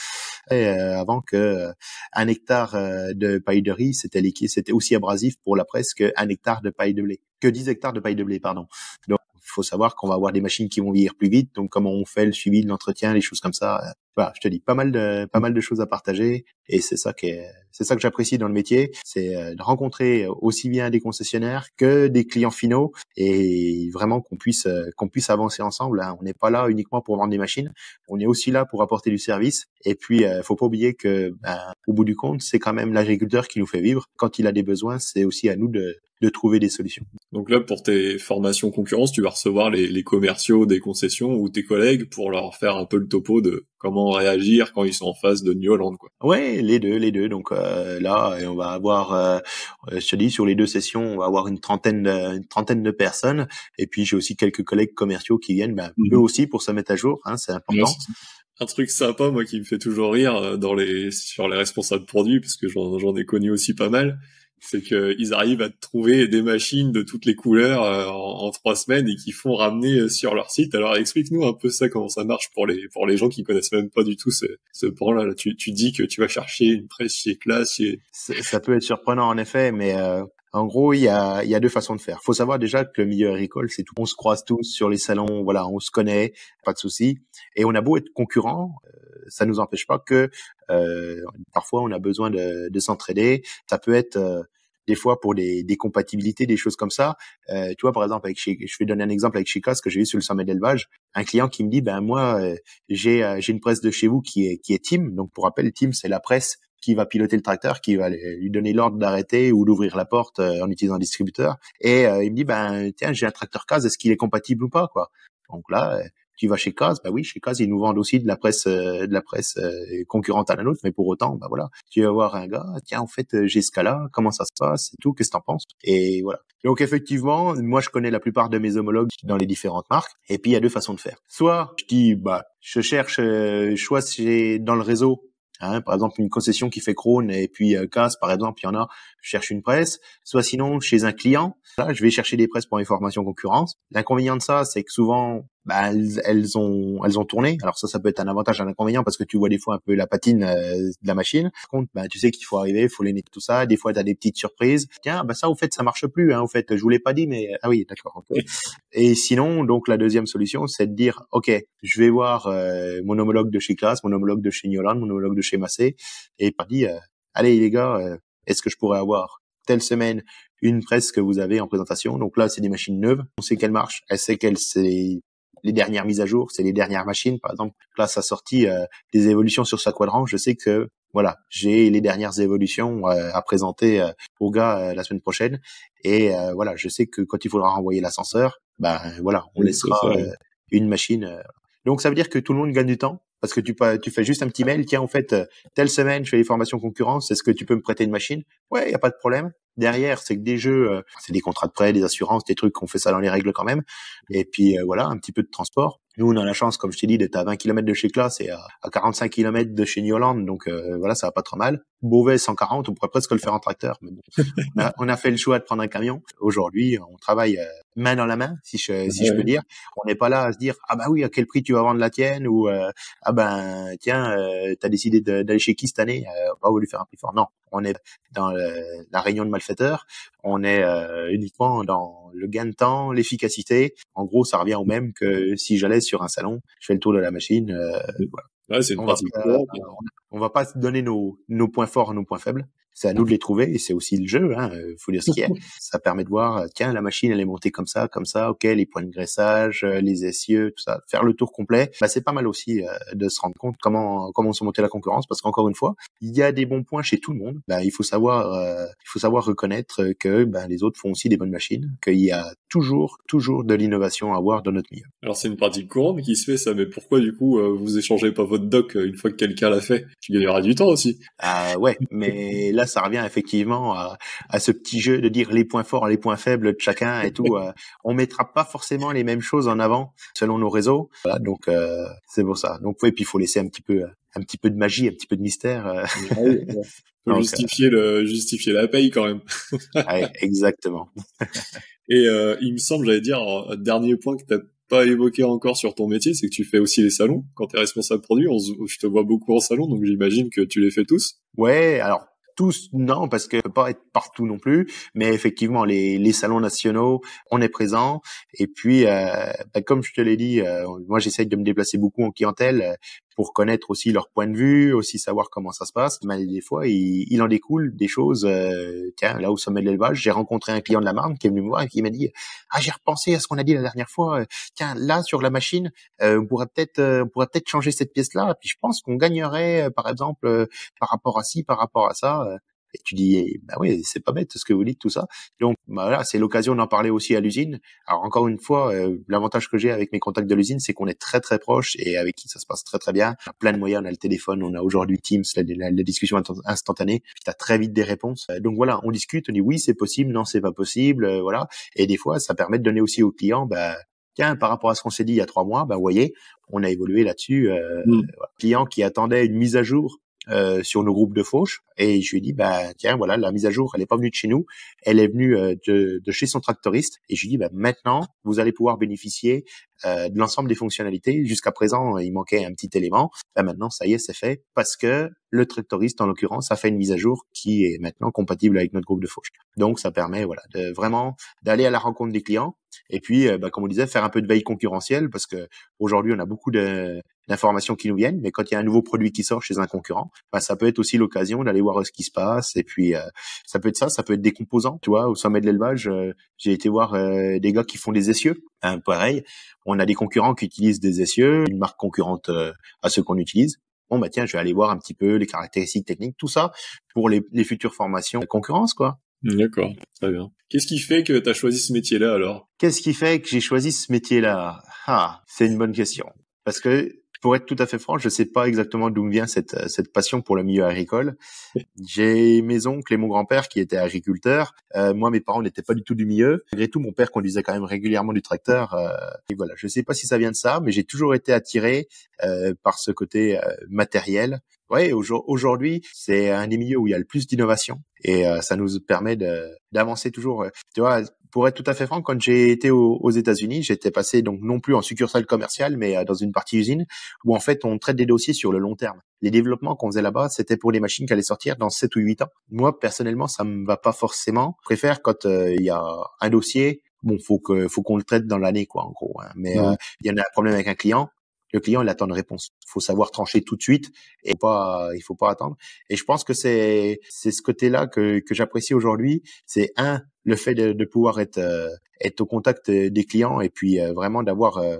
Et, avant que un hectare de paille de riz c'était c'était aussi abrasif pour la presse qu'un hectare de paille de blé, que 10 hectares de paille de blé, pardon. Donc il faut savoir qu'on va avoir des machines qui vont vieillir plus vite. Donc, comment on fait le suivi de l'entretien, les choses comme ça. Euh, voilà, je te dis pas mal de pas mal de choses à partager et c'est ça qui est c'est ça que j'apprécie dans le métier, c'est euh, de rencontrer aussi bien des concessionnaires que des clients finaux et vraiment qu'on puisse euh, qu'on puisse avancer ensemble. Hein. On n'est pas là uniquement pour vendre des machines, on est aussi là pour apporter du service. Et puis, euh, faut pas oublier que ben, au bout du compte, c'est quand même l'agriculteur qui nous fait vivre. Quand il a des besoins, c'est aussi à nous de de trouver des solutions. Donc là, pour tes formations concurrence, tu vas recevoir les, les, commerciaux des concessions ou tes collègues pour leur faire un peu le topo de comment réagir quand ils sont en face de New Holland, quoi. Ouais, les deux, les deux. Donc euh, là, on va avoir, euh, je te dis, sur les deux sessions, on va avoir une trentaine, de, une trentaine de personnes. Et puis j'ai aussi quelques collègues commerciaux qui viennent, mhm. eux aussi pour se mettre à jour. Hein, c'est important. un truc sympa, moi, qui me fait toujours rire euh, dans les sur les responsables produits, parce que j'en ai connu aussi pas mal c'est qu'ils arrivent à trouver des machines de toutes les couleurs euh, en, trois semaines et qui font ramener euh, sur leur site. Alors explique-nous un peu ça, comment ça marche pour les pour les gens qui connaissent même pas du tout ce, ce point-là. Tu, tu dis que tu vas chercher une presse chez Classe. Ça peut être surprenant en effet, mais euh, en gros, il y a, y a deux façons de faire. Faut savoir déjà que le milieu agricole, c'est tout. On se croise tous sur les salons, voilà, on se connaît, pas de souci. Et on a beau être concurrents, ça nous empêche pas que euh, parfois on a besoin de, de s'entraider. Ça peut être euh, des fois pour des, des, compatibilités, des choses comme ça. Euh, tu vois, par exemple, avec chez, je vais donner un exemple avec Chica, ce que j'ai eu sur le sommet d'élevage, un client qui me dit, ben moi, euh, j'ai j'ai une presse de chez vous qui est qui est Team. Donc pour rappel, Team, c'est la presse qui va piloter le tracteur, qui va lui donner l'ordre d'arrêter ou d'ouvrir la porte en utilisant un distributeur. Et il me dit, ben tiens, j'ai un tracteur case, est-ce qu'il est compatible ou pas quoi? Donc là, tu vas chez Case, bah oui, chez Case, ils nous vendent aussi de la presse, euh, de la presse euh, concurrente à la nôtre, mais pour autant, bah voilà, tu vas voir un gars, tiens, en fait, euh, j'ai ce cas-là, comment ça se passe et tout, qu'est-ce que t'en penses? Et voilà. Donc effectivement, moi, je connais la plupart de mes homologues dans les différentes marques, et puis il y a deux façons de faire. Soit je dis, bah, je cherche, soit c'est dans le réseau Hein, par exemple, une concession qui fait Krone et puis euh, Casse, par exemple, il y en a, je cherche une presse. Soit sinon, chez un client, là, je vais chercher des presses pour information concurrence. L'inconvénient de ça, c'est que souvent, bah, elles, ont elles ont tourné. Alors ça, ça peut être un avantage, un inconvénient parce que tu vois des fois un peu la patine euh, de la machine. Par contre, bah, tu sais qu'il faut arriver, il faut les tout ça. Des fois, tu as des petites surprises. Tiens, bah ça, au fait, ça marche plus. Hein, au fait, je vous l'ai pas dit, mais ah oui, d'accord. Et sinon, donc la deuxième solution, c'est de dire, ok, je vais voir euh, mon homologue de chez Classe, mon homologue de chez Niolan, mon homologue de chez Massé, et pas dire, euh, allez les gars, est-ce que je pourrais avoir telle semaine une presse que vous avez en présentation? Donc là, c'est des machines neuves. On sait qu'elles marchent. Elle sait qu'elles, c'est les dernières mises à jour, c'est les dernières machines. Par exemple, là, ça sorti euh, des évolutions sur sa quadrant. Je sais que voilà, j'ai les dernières évolutions euh, à présenter euh, aux gars la semaine prochaine. Et voilà, je sais que quand il faudra renvoyer l'ascenseur, ben voilà, on laissera une machine. Donc ça veut dire que tout le monde gagne du temps parce que tu, tu fais juste un petit mail, tiens, en fait, telle semaine, je fais les formations concurrence, est-ce que tu peux me prêter une machine? Ouais, il y a pas de problème. Derrière, c'est que des jeux, c'est des contrats de prêt, des assurances, des trucs qu'on fait ça dans les règles quand même. Et puis voilà, un petit peu de transport. Nous, on a la chance, comme je t'ai dit, d'être à 20 km de chez Classe et à, 45 km de chez New Holland. Donc euh, voilà, ça va pas trop mal. Beauvais 140, on pourrait presque le faire en tracteur. Mais bon, <laughs> on, a, fait le choix de prendre un camion. Aujourd'hui, on travaille euh, main dans la main, si je, si je peux dire. On n'est pas là à se dire ah bah oui, à quel prix tu vas vendre la tienne? ou euh, ah ben tiens, tu as décidé d'aller chez qui cette année? On va lui faire un prix fort. Non, on est dans la réunion de malfaiteurs. On est uniquement dans le gain de temps, l'efficacité. En gros, ça revient au même que si j'allais sur un salon, je fais le tour de la machine. Euh, voilà. c'est on, va, on va pas donner nos, nos points forts, nos points faibles c'est à nous de les trouver et c'est aussi le jeu. Hein, euh, faut dire ce qu'il y a. <laughs> Ça permet de voir, euh, tiens, la machine elle est montée comme ça, comme ça, ok, les points de graissage, euh, les essieux, tout ça, faire le tour complet. Bah, c'est pas mal aussi de se rendre compte comment comment se monter la concurrence parce qu'encore une fois, il y a des bons points chez tout le monde. Bah, il faut savoir il faut savoir reconnaître que bah, les autres font aussi des bonnes machines, qu'il y a toujours toujours de l'innovation à avoir dans notre milieu. Alors c'est une pratique courante qui se fait ça, mais pourquoi du coup vous échangez pas votre doc une fois que quelqu'un l'a fait? Tu gagneras du temps aussi. Ah ouais, mais là ça revient effectivement à, ce petit jeu de dire les points forts, les points faibles de chacun et tout. Euh, on mettra pas forcément les mêmes choses en avant selon nos réseaux. donc euh, c'est pour ça. Donc oui, puis il faut laisser un petit peu un petit peu de magie, un petit peu de mystère. Euh. Ah <laughs> justifier le justifier la paye quand même. <laughs> exactement. <laughs> et il me semble, j'allais dire, un dernier point que tu pas évoqué encore sur ton métier, c'est que tu fais aussi les salons. Quand tu es responsable produit, on, je te vois beaucoup en salon, donc j'imagine que tu les fais tous. Ouais, alors tous non parce que peut pas être partout non plus mais effectivement les, les salons nationaux on est présent. Et puis euh, bah, comme je te l'ai dit euh, moi j'essaye de me déplacer beaucoup en clientèle pour connaître aussi leur point de vue, aussi savoir comment ça se passe. Mais des fois, il, il en découle des choses. Euh, tiens, là au sommet de l'élevage, j'ai rencontré un client de la Marne qui est venu me voir et qui m'a dit ah j'ai repensé à ce qu'on a dit la dernière fois. Tiens, là sur la machine, euh, on pourrait peut-être euh, on pourrait peut-être changer cette pièce là. Puis je pense qu'on gagnerait par exemple par rapport à ci, par rapport à ça. Et tu dis, bah oui, c'est pas bête ce que vous dites, tout ça. Donc bah voilà, c'est l'occasion d'en parler aussi à l'usine. Alors encore une fois, euh, l'avantage que j'ai avec mes contacts de l'usine, c'est qu'on est très très proche et avec qui ça se passe très très bien. On a plein de moyens, on a le téléphone, on a aujourd'hui Teams, la, la, discussion instantanée. Tu as très vite des réponses. Euh, donc voilà, on discute, on dit oui, c'est possible, non, c'est pas possible, euh, voilà. Et des fois, ça permet de donner aussi aux clients, bah tiens, par rapport à ce qu'on s'est dit il y a trois mois, ben vous voyez, on a évolué là-dessus. Euh, mmh. Client qui attendait une mise à jour euh, sur nos groupes de fauche et je lui ai dit bah tiens voilà la mise à jour elle est pas venue de chez nous. Elle est venue euh, de, de, chez son tractoriste. Et je lui ai dit bah maintenant vous allez pouvoir bénéficier euh, de l'ensemble des fonctionnalités. Jusqu'à présent il manquait un petit élément. Bah maintenant ça y est c'est fait. Parce que le tractoriste en l'occurrence a fait une mise à jour qui est maintenant compatible avec notre groupe de fauche donc ça permet voilà de vraiment d'aller à la rencontre des clients. Et puis bah, comme on disait faire un peu de veille concurrentielle. Parce que aujourd'hui on a beaucoup de d'informations qui nous viennent, mais quand il y a un nouveau produit qui sort chez un concurrent, bah, ça peut être aussi l'occasion d'aller voir ce qui se passe. Et puis, euh, ça peut être ça, ça peut être des composants. Tu vois, au sommet de l'élevage, euh, j'ai été voir euh, des gars qui font des essieux. Hein, pareil, on a des concurrents qui utilisent des essieux, une marque concurrente à ceux qu'on utilise. Bon, bah tiens, je vais aller voir un petit peu les caractéristiques techniques, tout ça, pour les, les futures formations de concurrence, quoi. D'accord, très bien. Qu'est-ce qui fait que tu as choisi ce métier-là alors? Qu'est-ce qui fait que j'ai choisi ce métier-là? Ah, c'est une bonne question. Parce que pour être tout à fait franc, je ne sais pas exactement d'où me vient cette, euh, cette passion pour le milieu agricole. <laughs> J'ai mes oncles et mon grand-père qui étaient agriculteurs. Euh, moi, mes parents n'étaient pas du tout du milieu. Malgré tout, mon père conduisait quand même régulièrement du tracteur. Euh, et voilà, je ne sais pas si ça vient de ça, mais j'ai toujours été attiré euh, par ce côté euh, matériel. Ouais, aujourd'hui, c'est un des milieux où il y a le plus d'innovation et ça nous permet d'avancer toujours. Tu vois, pour être tout à fait franc, quand j'ai été aux, États-Unis, j'étais passé donc non plus en succursale commerciale, mais euh, dans une partie usine où en fait on traite des dossiers sur le long terme. Les développements qu'on faisait là-bas, c'était pour les machines qui allaient sortir dans 7 ou 8 ans. Moi, personnellement, ça me va pas forcément. Je préfère quand euh, il y a un dossier, bon, faut que faut qu'on le traite dans l'année, quoi, en gros. Hein. Mais euh, il y en a un problème avec un client, le client il attend une réponse. Il faut savoir trancher tout de suite et pas il faut pas attendre. Et je pense que c'est c'est ce côté-là que que j'apprécie aujourd'hui. C'est un le fait de, de pouvoir être euh, être au contact des clients et puis euh, vraiment d'avoir euh,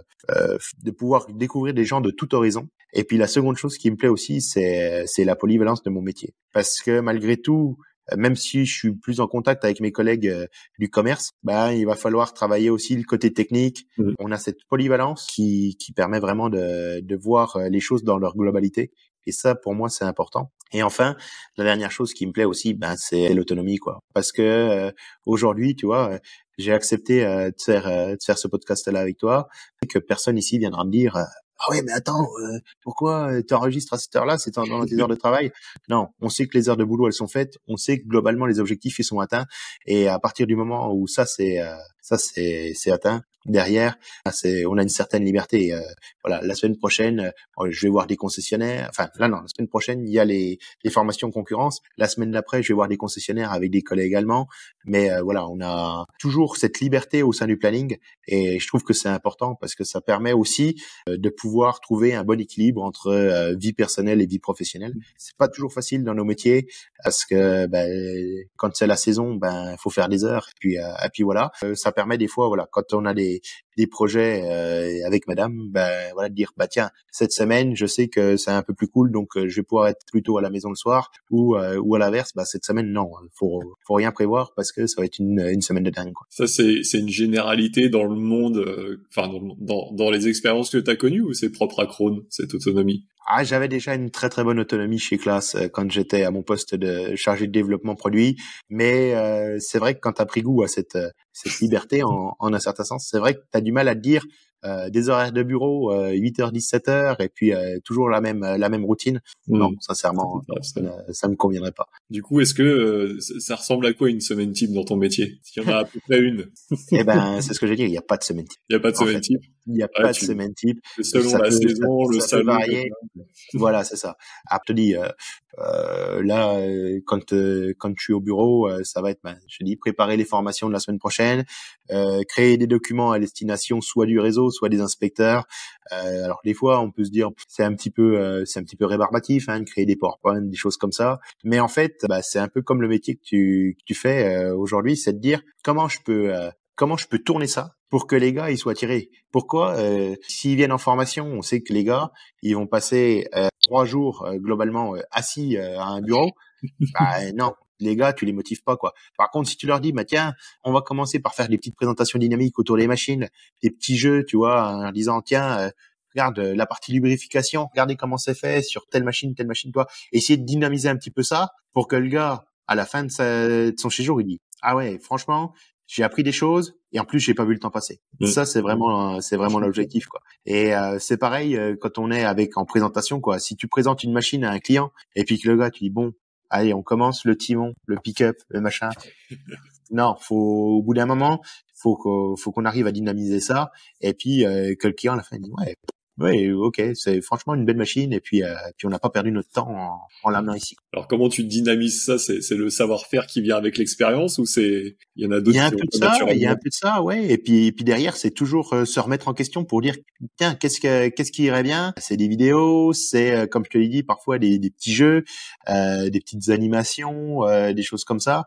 de pouvoir découvrir des gens de tout horizon. Et puis la seconde chose qui me plaît aussi c'est c'est la polyvalence de mon métier parce que malgré tout même si je suis plus en contact avec mes collègues du commerce, ben il va falloir travailler aussi le côté technique. Mhm. On a cette polyvalence qui, qui permet vraiment de, de voir les choses dans leur globalité. Et ça, pour moi, c'est important. Et enfin, la dernière chose qui me plaît aussi, ben, c'est l'autonomie, quoi. Parce que aujourd'hui, tu vois, j'ai accepté de faire de faire ce podcast-là avec toi, que personne ici viendra me dire ah ouais, mais attends, euh, pourquoi tu enregistres à cette heure-là? C'est dans tes heures de travail Non, on sait que les heures de boulot elles sont faites, on sait que globalement les objectifs ils sont atteints, et à partir du moment où ça c'est ça c'est c'est atteint, derrière, c'est on a une certaine liberté. Euh, voilà, la semaine prochaine, euh, je vais voir des concessionnaires. Enfin, là non, la semaine prochaine, il y a les, les formations concurrence. La semaine d'après, je vais voir des concessionnaires avec des collègues allemands. Mais euh, voilà, on a toujours cette liberté au sein du planning, et je trouve que c'est important parce que ça permet aussi de pouvoir trouver un bon équilibre entre vie personnelle et vie professionnelle. C'est pas toujours facile dans nos métiers parce que ben, quand c'est la saison, ben faut faire des heures. Et puis, et puis voilà, ça permet des fois, voilà, quand on a des des, projets euh, avec madame, ben voilà, de dire bah tiens, cette semaine, je sais que c'est un peu plus cool, donc euh, je vais pouvoir être plutôt à la maison le soir, ou euh, ou à l'inverse, bah cette semaine non, faut faut rien prévoir parce que ça va être une, une semaine de dingue. Quoi. Ça c'est c'est une généralité dans le monde, enfin dans, dans, dans les expériences que tu as connues ou c'est propre à Krone cette autonomie? Ah, j'avais déjà une très très bonne autonomie chez Class quand j'étais à mon poste de chargé de développement produit, mais c'est vrai que quand tu as pris goût à cette cette liberté en, en un certain sens. C'est vrai que tu as du mal à te dire euh, des horaires de bureau, 8h, 17h, et puis euh, toujours la même la même routine. Mmh. Non, sincèrement, ça, ça, me conviendrait pas. Du coup, est-ce que euh, ça ressemble à quoi une semaine type dans ton métier? S'il y en a à peu près une? eh ben, c'est ce que j'ai dit. Il n'y a pas de semaine type. Il n'y a pas de semaine type? Il n'y a pas de semaine type. Selon la saison, le salon. voilà, c'est ça. Ah, te dis, euh, là, quand quand je suis au bureau, ça va être, ben, je dis, préparer les formations de la semaine prochaine, créer des documents à destination soit du réseau, soit des inspecteurs. Euh, alors des fois, on peut se dire c'est un petit peu euh, c'est un petit peu rébarbatif hein, de créer des PowerPoint, des choses comme ça. Mais en fait, bah, c'est un peu comme le métier que tu, que tu fais euh, aujourd'hui, c'est de dire comment je peux comment je peux tourner ça pour que les gars ils soient tirés. Pourquoi S'ils viennent en formation, on sait que les gars ils vont passer trois jours globalement assis à un bureau. Bah, non, les gars, tu les motives pas quoi. Par contre, si tu leur dis, bah tiens, on va commencer par faire des petites présentations dynamiques autour des machines, des petits jeux, tu vois, en disant tiens, euh, regarde euh, la partie lubrification, regardez comment c'est fait sur telle machine, telle machine, toi, essayer de dynamiser un petit peu ça pour que le gars, à la fin de, sa, de son séjour, il dit ah ouais, franchement, j'ai appris des choses et en plus j'ai pas vu le temps passer. Mm. Ça c'est vraiment c'est vraiment l'objectif quoi. Et euh, c'est pareil quand on est avec en présentation quoi. Si tu présentes une machine à un client et puis que le gars tu dis bon allez, on commence le timon, le pick-up, le machin. <laughs> non, faut au bout d'un moment, faut qu'on faut qu'on arrive à dynamiser ça et puis euh, que le client à la fin dit ouais, oui, ok, c'est franchement une belle machine et puis euh, puis on n'a pas perdu notre temps en, en l'amenant ici. Alors comment tu dynamises ça? C'est c'est le savoir-faire qui vient avec l'expérience ou c'est il y en a d'autres Il y a un peu de ça, il y a un peu de ça, ouais. Et puis et puis derrière c'est toujours euh, se remettre en question pour dire tiens qu'est-ce que qu'est-ce qui irait bien? C'est des vidéos, c'est euh, comme je te l'ai dit parfois des, des petits jeux, euh, des petites animations, des choses comme ça.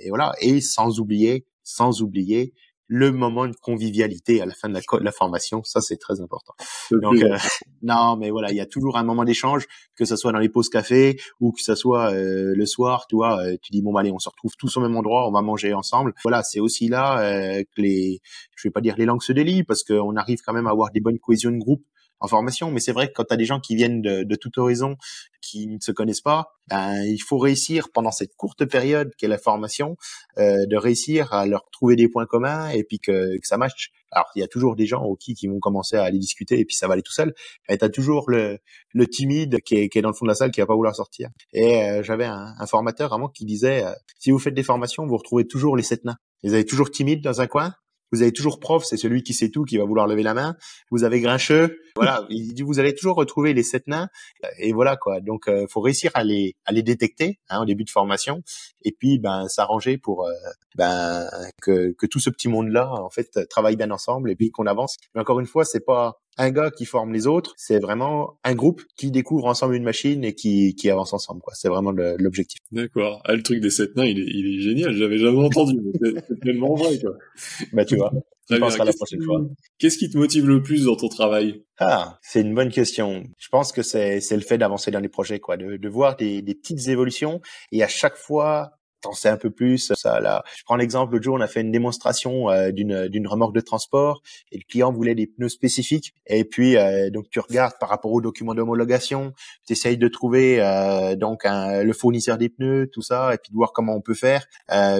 et voilà et sans oublier sans oublier le moment de convivialité à la fin de la, la formation, ça c'est très important. Donc euh, <laughs> non, mais voilà, il y a toujours un moment d'échange, que ce soit dans les pauses café ou que ce soit euh, le soir, tu vois, euh, tu dis bon bah, allez, on se retrouve tous au même endroit, on va manger ensemble. Voilà, c'est aussi là que les, je vais pas dire les langues se délient parce qu'on arrive quand même à avoir des bonnes cohésions de groupe en formation. Mais c'est vrai que quand tu as des gens qui viennent de, de, tout horizon, qui ne se connaissent pas, ben, il faut réussir pendant cette courte période qu'est la formation, euh, de réussir à leur trouver des points communs et puis que, que ça matche. Alors, il y a toujours des gens au qui, vont commencer à aller discuter et puis ça va aller tout seul. Et tu as toujours le, le timide qui est, qui est dans le fond de la salle qui va pas vouloir sortir. Et euh, j'avais un, un, formateur vraiment qui disait, euh, si vous faites des formations, vous retrouvez toujours les sept nains. Vous avez toujours timide dans un coin, vous avez toujours prof, c'est celui qui sait tout qui va vouloir lever la main. Vous avez grincheux, voilà. <laughs> il dit vous allez toujours retrouver les sept nains et voilà quoi. Donc euh, faut réussir à les à les détecter hein, au début de formation et puis ben s'arranger pour euh, ben que que tout ce petit monde là en fait travaille bien ensemble et puis qu'on avance. Mais encore une fois, c'est pas un gars qui forme les autres, c'est vraiment un groupe qui découvre ensemble une machine et qui, qui avance ensemble. quoi. C'est vraiment l'objectif. D'accord. Ah, le truc des sept nains, il est, il est génial. J'avais jamais entendu. C'est tellement vrai. Quoi. <laughs> Bah tu vois. la prochaine fois. Qu'est-ce qui te motive le plus dans ton travail? Ah, c'est une bonne question. Je pense que c'est c'est le fait d'avancer dans les projets, quoi, de, de voir des, des petites évolutions et à chaque fois t'en sais un peu plus. Ça, là, je prends l'exemple l'autre jour, on a fait une démonstration euh, d'une d'une remorque de transport et le client voulait des pneus spécifiques. Et puis euh, donc tu regardes par rapport aux documents d'homologation, tu essayes de trouver euh, donc un, le fournisseur des pneus, tout ça, et puis de voir comment on peut faire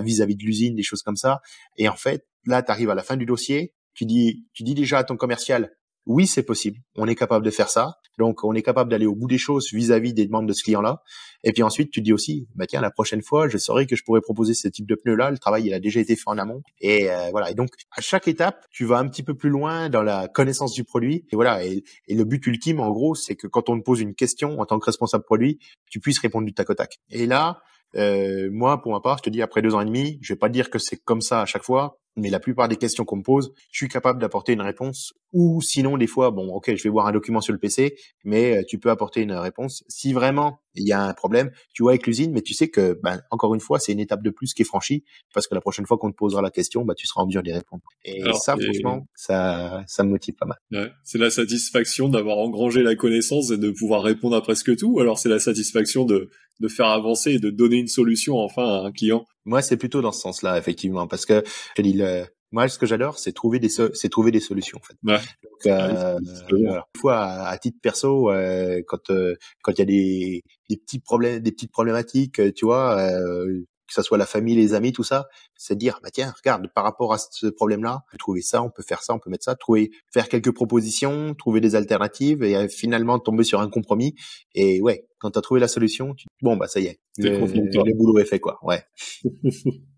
vis-à-vis de l'usine, des choses comme ça. Et en fait, là, tu arrives à la fin du dossier, tu dis tu dis déjà à ton commercial oui, c'est possible. On est capable de faire ça. Donc, on est capable d'aller au bout des choses vis-à-vis des demandes de ce client-là. Et puis ensuite, tu dis aussi, bah tiens, la prochaine fois, je saurais que je pourrais proposer ce type de pneu-là. Le travail, il a déjà été fait en amont. Et euh, voilà. Et donc, à chaque étape, tu vas un petit peu plus loin dans la connaissance du produit. Et voilà. Et, le but ultime, en gros, c'est que quand on te pose une question en tant que responsable produit, tu puisses répondre du tac au tac. Et là, euh, moi, pour ma part, je te dis, après deux ans et demi, je vais pas dire que c'est comme ça à chaque fois mais la plupart des questions qu'on me pose, je suis capable d'apporter une réponse. Ou sinon, des fois, bon, ok, je vais voir un document sur le PC, mais euh, tu peux apporter une réponse. Si vraiment il y a un problème, tu vois avec l'usine, mais tu sais que, ben, encore une fois, c'est une étape de plus qui est franchie, parce que la prochaine fois qu'on te posera la question, bah, tu seras en mesure d'y répondre. Et ça, franchement, ça, ça me motive pas mal. Ouais. C'est la satisfaction d'avoir engrangé la connaissance et de pouvoir répondre à presque tout. Alors, c'est la satisfaction de, de faire avancer et de donner une solution enfin à un client. Moi, c'est plutôt dans ce sens-là, effectivement, parce que je dis, le, moi, ce que j'adore, c'est trouver des c'est trouver des solutions. En fait. Ouais. Donc, euh, voilà. Une fois, à, titre perso, euh, quand euh, quand il y a des, des petits problèmes, des petites problématiques, euh, tu vois, euh, que ce soit la famille, les amis, tout ça, c'est de dire, bah tiens, regarde, par rapport à ce problème-là, on peut trouver ça, on peut faire ça, on peut mettre ça, trouver, faire quelques propositions, trouver des alternatives et finalement tomber sur un compromis. Et ouais, quand tu as trouvé la solution, tu... bon bah ça y est, le, le boulot est fait quoi. Ouais. <laughs>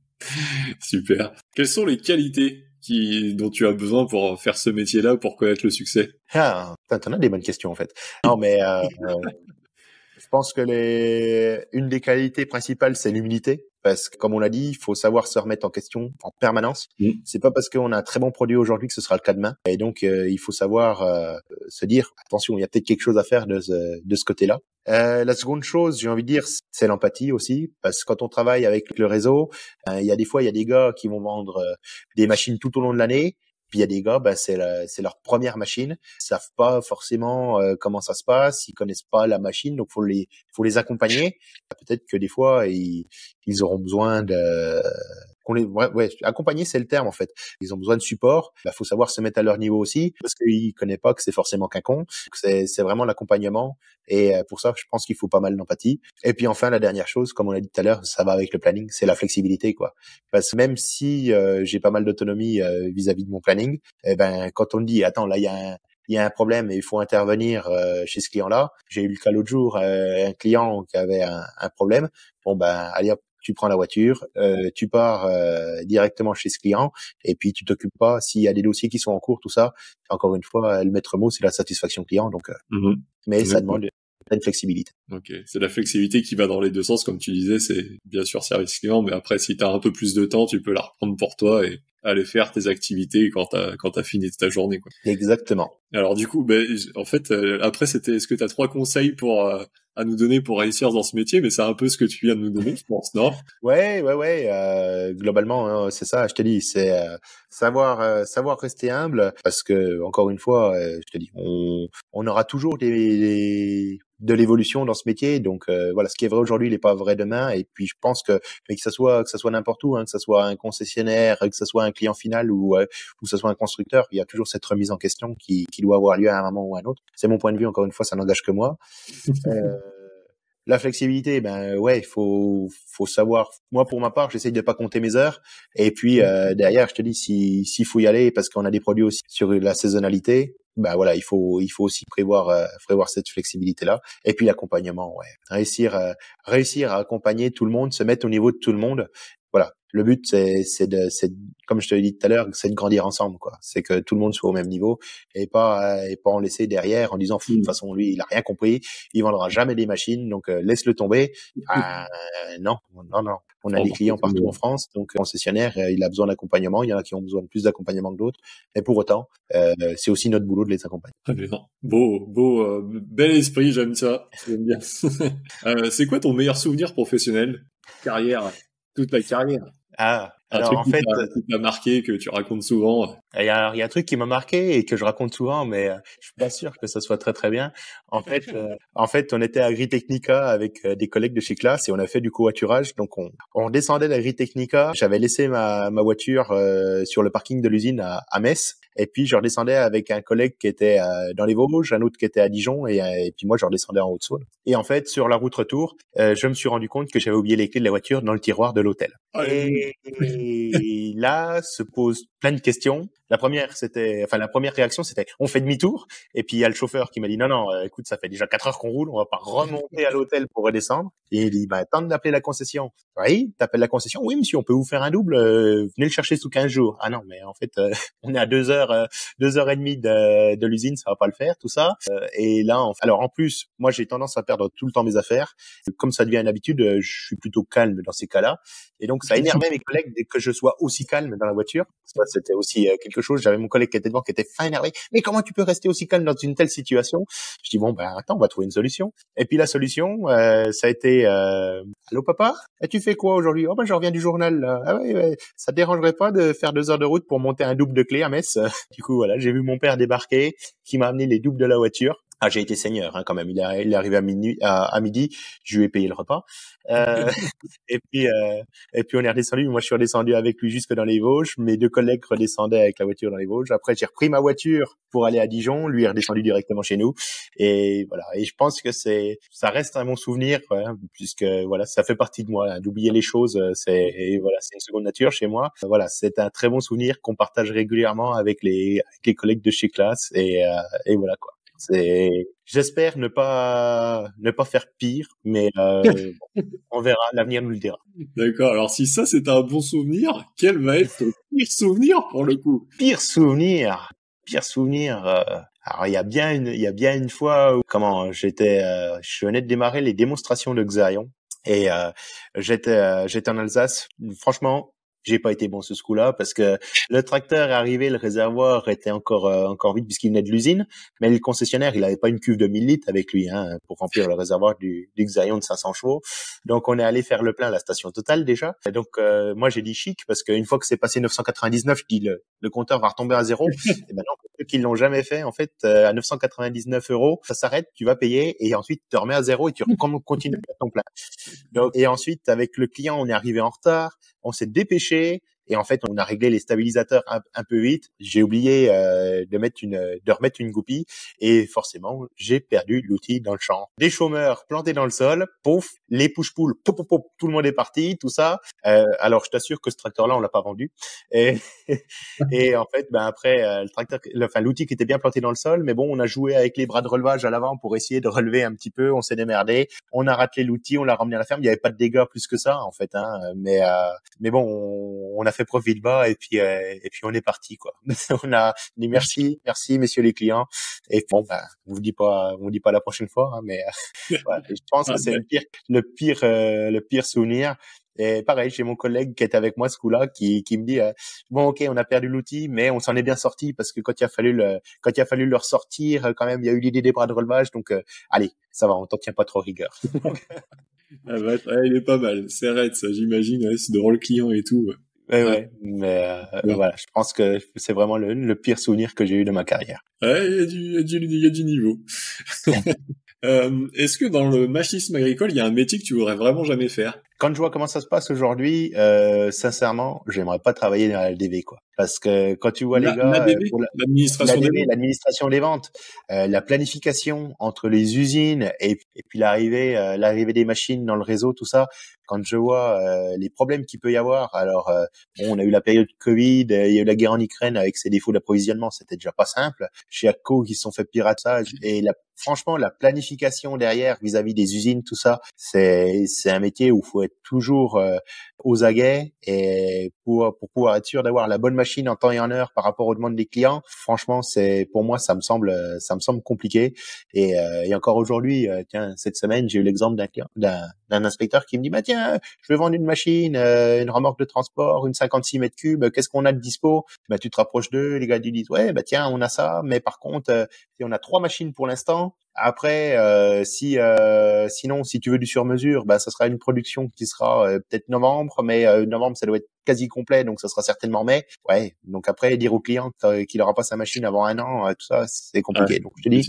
Super. Quelles sont les qualités qui, dont tu as besoin pour faire ce métier-là, pour connaître le succès? Ah, t'en as des bonnes questions en fait. Non, mais euh, euh, je pense que les, une des qualités principales, c'est l'humilité parce que comme on l'a dit, il faut savoir se remettre en question en permanence. Mm. C'est pas parce qu'on a un très bon produit aujourd'hui que ce sera le cas demain. Et donc euh, il faut savoir euh, se dire attention, il y a peut-être quelque chose à faire de ce, de ce côté-là. Euh, la seconde chose, j'ai envie de dire, c'est l'empathie aussi, parce que quand on travaille avec le réseau, euh, il y a des fois il y a des gars qui vont vendre des machines tout au long de l'année puis il y a des gars, ben, c'est leur première machine, ils savent pas forcément euh, comment ça se passe, ils connaissent pas la machine, donc faut les faut les accompagner. Peut-être que des fois ils, ils auront besoin de qu'on ouais, accompagner c'est le terme en fait ils ont besoin de support il bah, faut savoir se mettre à leur niveau aussi parce qu'ils connaissent pas que c'est forcément qu'un con c'est c'est vraiment l'accompagnement et euh, pour ça je pense qu'il faut pas mal d'empathie et puis enfin la dernière chose comme on l'a dit tout à l'heure ça va avec le planning c'est la flexibilité quoi parce que même si euh, j'ai pas mal d'autonomie euh, vis-à-vis de mon planning eh ben quand on me dit attends là il y a un il y a un problème et il faut intervenir chez ce client-là. J'ai eu le cas l'autre jour, un client qui avait un, un problème. Bon ben, allez hop, tu prends la voiture, euh, tu pars euh, directement chez ce client et puis tu t'occupes pas s'il y a des dossiers qui sont en cours, tout ça. Encore une fois, le maître mot, c'est la satisfaction client. Donc, euh, mmh mais ça demande une flexibilité. Ok, c'est la flexibilité qui va dans les deux sens, comme tu disais, c'est bien sûr service client, mais après, si tu as un peu plus de temps, tu peux la reprendre pour toi et aller faire tes activités quand t'as quand t'as fini ta journée. Quoi. Exactement. Alors du coup, ben, en fait, après, c'était, est-ce que tu as trois conseils pour à nous donner pour réussir dans ce métier, mais c'est un peu ce que tu viens de nous donner, je pense, non? Ouais, ouais, ouais. Euh, globalement, hein, c'est ça. Je te dis, c'est euh, savoir euh, savoir rester humble, parce que encore une fois, euh, je te dis, on, on aura toujours des, de l'évolution dans ce métier. Donc euh, voilà, ce qui est vrai aujourd'hui, il n'est pas vrai demain. Et puis je pense que mais que ça soit que ça soit n'importe où, hein, que ça soit un concessionnaire, que ça soit un client final ou ou que ça soit un constructeur, il y a toujours cette remise en question qui, qui doit avoir lieu à un moment ou à un autre. C'est mon point de vue. Encore une fois, ça n'engage que moi. <laughs> Euh, la flexibilité, ben ouais, il faut faut savoir. Moi, pour ma part, j'essaye de pas compter mes heures. Et puis euh, derrière, je te dis, si s'il faut y aller, parce qu'on a des produits aussi sur la saisonnalité, ben voilà, il faut il faut aussi prévoir euh, prévoir cette flexibilité là. Et puis l'accompagnement, ouais, réussir euh, réussir à accompagner tout le monde, se mettre au niveau de tout le monde. Le but c'est c'est de c'est comme je te l'ai dit tout à l'heure c'est de grandir ensemble quoi. C'est que tout le monde soit au même niveau et pas euh, et pas en laisser derrière en disant de toute mmh. façon lui il a rien compris il vendra jamais des machines donc euh, laisse-le tomber. Ah, non non non. On a des clients partout en France donc concessionnaire euh, il a besoin d'accompagnement. Il y en a qui ont besoin de plus d'accompagnement que d'autres. Et pour autant c'est aussi notre boulot de les accompagner. Bien beau beau bel esprit j'aime ça. J'aime bien. <laughs> C'est quoi ton meilleur souvenir professionnel? Carrière. Toute la carrière ah, Alors en fait, qui t'a marqué que tu racontes souvent. Il y a, il y a un truc qui m'a marqué et que je raconte souvent, mais euh, je suis pas sûr que ça soit très très bien. En fait, <laughs> euh, en fait, on était à Agritechnica avec euh, des collègues de chez classe et on a fait du covoiturage. Donc on, on descendait d'Agritechnica. J'avais laissé ma, ma voiture sur le parking de l'usine à, à Metz et puis je redescendais avec un collègue qui était dans les Vosges, un autre qui était à Dijon et, et puis moi je redescendais en Haute-Saône. Et en fait, sur la route retour, je me suis rendu compte que j'avais oublié les clés de la voiture dans le tiroir de l'hôtel. Et, là se pose plein de questions. La première, c'était, enfin, la première réaction, c'était, on fait demi-tour. Et puis, il y a le chauffeur qui m'a dit, non, non, euh, écoute, ça fait déjà quatre heures qu'on roule, on va pas remonter à l'hôtel pour redescendre. Et il dit, bah, tente d'appeler la concession. Oui, t'appelles la concession? Oui, monsieur, on peut vous faire un double. Euh, venez le chercher sous 15 jours. Ah non, mais en fait, euh, <laughs> on est à deux heures, deux heures et demie de, l'usine, ça va pas le faire, tout ça. et là, alors en plus, moi, j'ai tendance à perdre tout le temps mes affaires. Comme ça devient une habitude, je suis plutôt calme dans ces cas-là. Et donc, ça énervait mes collègues dès que je sois aussi calme dans la voiture. C'était aussi quelque chose. J'avais mon collègue qui était devant, qui était fin énervé. Mais comment tu peux rester aussi calme dans une telle situation? Je dis bon ben attends, on va trouver une solution. Et puis la solution, euh, ça a été euh, allô papa, et tu fais quoi aujourd'hui? Oh ben je reviens du journal. Ah ouais, ouais, ça te dérangerait pas de faire deux heures de route pour monter un double de clé à Metz? <laughs> Du coup voilà, j'ai vu mon père débarquer, qui m'a amené les doubles de la voiture. Ah, j'ai été seigneur hein, quand même. Il est, il est arrivé à, minuit, à, midi, je lui ai payé le repas. Euh, <laughs> et puis euh, et puis on est redescendu. Moi, je suis redescendu avec lui jusque dans les Vosges. Mes deux collègues redescendaient avec la voiture dans les Vosges. Après, j'ai repris ma voiture pour aller à Dijon. Lui est redescendu directement chez nous. Et voilà. Et je pense que c'est ça reste un bon souvenir, hein, puisque voilà, ça fait partie de moi. Hein, D'oublier les choses, c'est et voilà, c'est une seconde nature chez moi. Voilà, c'est un très bon souvenir qu'on partage régulièrement avec les avec les collègues de chez classe. Et, euh, et voilà quoi. C'est, j'espère ne pas ne pas faire pire, mais euh, <laughs> on verra, l'avenir nous le dira. D'accord. Alors si ça c'est un bon souvenir, quel va être ton pire souvenir pour le coup? Pire souvenir, pire souvenir. Euh, alors il y a bien une il y a bien une fois où comment j'étais euh, je venais de démarrer les démonstrations de Xarion et euh, j'étais j'étais en Alsace. Franchement, j'ai pas été bon ce coup-là parce que le tracteur est arrivé, le réservoir était encore euh, encore vide puisqu'il venait de l'usine, mais le concessionnaire il avait pas une cuve de 1000 litres avec lui hein, pour remplir le réservoir du, du Xion de 500 chevaux. Donc on est allé faire le plein à la station totale déjà. Et donc euh, moi j'ai dit chic parce qu'une fois que c'est passé 999, je dis le, le compteur va retomber à zéro. <laughs> et maintenant ceux qui l'ont jamais fait en fait euh, à 999 euros, ça s'arrête, tu vas payer et ensuite tu remets à zéro et tu <laughs> continues à ton plein. Donc et ensuite avec le client on est arrivé en retard on s'est dépêché et en fait on a réglé les stabilisateurs un, peu vite. J'ai oublié euh, de mettre une de remettre une goupille et forcément j'ai perdu l'outil dans le champ. Des chômeurs plantés dans le sol, pouf, les push-pull, pop, tout le monde est parti, tout ça. Euh, alors je t'assure que ce tracteur-là on l'a pas vendu. Et, <laughs> et en fait ben après euh, le tracteur, enfin l'outil qui était bien planté dans le sol, mais bon on a joué avec les bras de relevage à l'avant pour essayer de relever un petit peu. On s'est démerdé, on a raté l'outil, on l'a ramené à la ferme. Il y avait pas de dégâts plus que ça en fait, hein, mais mais bon on, on a fait profil bas et puis euh, et puis on est parti quoi. <laughs> on a dit merci, merci messieurs les clients et bon ben on vous dit pas on vous dit pas la prochaine fois hein, mais euh, <laughs> je pense que c'est le pire le pire euh, le pire souvenir. Et pareil, j'ai mon collègue qui était avec moi ce coup-là, qui, qui me dit bon ok, on a perdu l'outil, mais on s'en est bien sorti parce que quand il a fallu le quand il a fallu le ressortir, quand même, il y a eu l'idée des bras de relevage, donc allez, ça va, on t'en tient pas trop rigueur. <laughs> ah bah, il est pas mal, c'est raide ça, j'imagine, c'est devant le client et tout. Ouais, ouais. Mais euh, voilà, je pense que c'est vraiment le, le, pire souvenir que j'ai eu de ma carrière. Ouais, il y a du, y a du, y a du niveau. <laughs> euh, Est-ce que dans le machisme agricole, il y a un métier que tu voudrais vraiment jamais faire? Quand je vois comment ça se passe aujourd'hui, euh, sincèrement, j'aimerais pas travailler dans la LDV, quoi. Parce que quand tu vois les gars, l'administration la des, ventes, euh, la planification entre les usines et, et puis l'arrivée, euh, l'arrivée des machines dans le réseau, tout ça. Quand je vois euh, les problèmes qu'il peut y avoir, alors bon, on a eu la période Covid, il y a eu la guerre en Ukraine avec ses défauts d'approvisionnement, c'était déjà pas simple. Chez ACO qui se sont fait piratage et la, franchement la planification derrière vis-à-vis des usines, tout ça, c'est un métier où il faut être toujours aux aguets et pour pour pouvoir être sûr d'avoir la bonne machine en temps et en heure par rapport aux demandes des clients. Franchement, c'est pour moi ça me semble ça me semble compliqué. Et, euh, et encore aujourd'hui, euh, tiens cette semaine j'ai eu l'exemple d'un d'un d'un inspecteur qui me dit bah tiens je veux vendre une machine, euh, une remorque de transport, une 56 mètres cubes, qu'est-ce qu'on a de dispo? Bah tu te rapproches d'eux, les gars ils disent ouais bah tiens on a ça, mais par contre on a trois machines pour l'instant Après, euh, si euh, sinon, si tu veux du sur-mesure, bah, ça sera une production qui sera euh, peut-être novembre, mais novembre, ça doit être quasi complet, donc ça sera certainement mai. Ouais. Donc après, dire au client qu'il n'aura pas sa machine avant un an, tout ça, c'est compliqué. donc je te dis,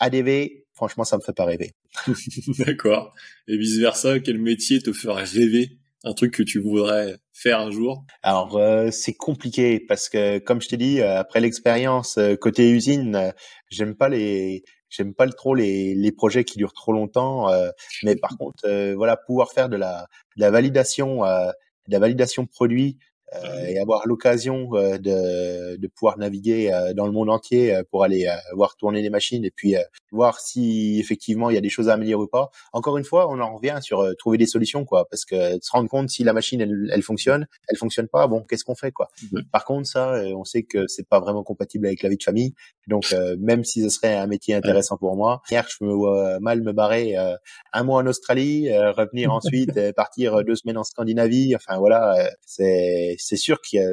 ADV, franchement, ça me fait pas rêver. <laughs> D'accord. Et vice versa, quel métier te ferait rêver? Un truc que tu voudrais faire un jour? Alors c'est compliqué parce que comme je t'ai dit après l'expérience côté usine, j'aime pas les j'aime pas trop les, les projets qui durent trop longtemps, euh, mais par <laughs> contre, euh, voilà, pouvoir faire de la, de la validation, euh, de la validation produit euh, et avoir l'occasion euh, de, de, pouvoir naviguer euh, dans le monde entier pour aller voir tourner les machines et puis voir si effectivement il y a des choses à améliorer ou pas. Encore une fois, on en revient sur trouver des solutions quoi, parce que se rendre compte si la machine elle, elle fonctionne, elle fonctionne pas, bon qu'est-ce qu'on fait quoi? Par contre ça, on sait que c'est pas vraiment compatible avec la vie de famille, donc même si ce serait un métier intéressant pour moi, hier je me vois mal me barrer un mois en Australie, revenir <laughs> ensuite, partir deux semaines en Scandinavie, enfin voilà, c'est c'est sûr qu'il y a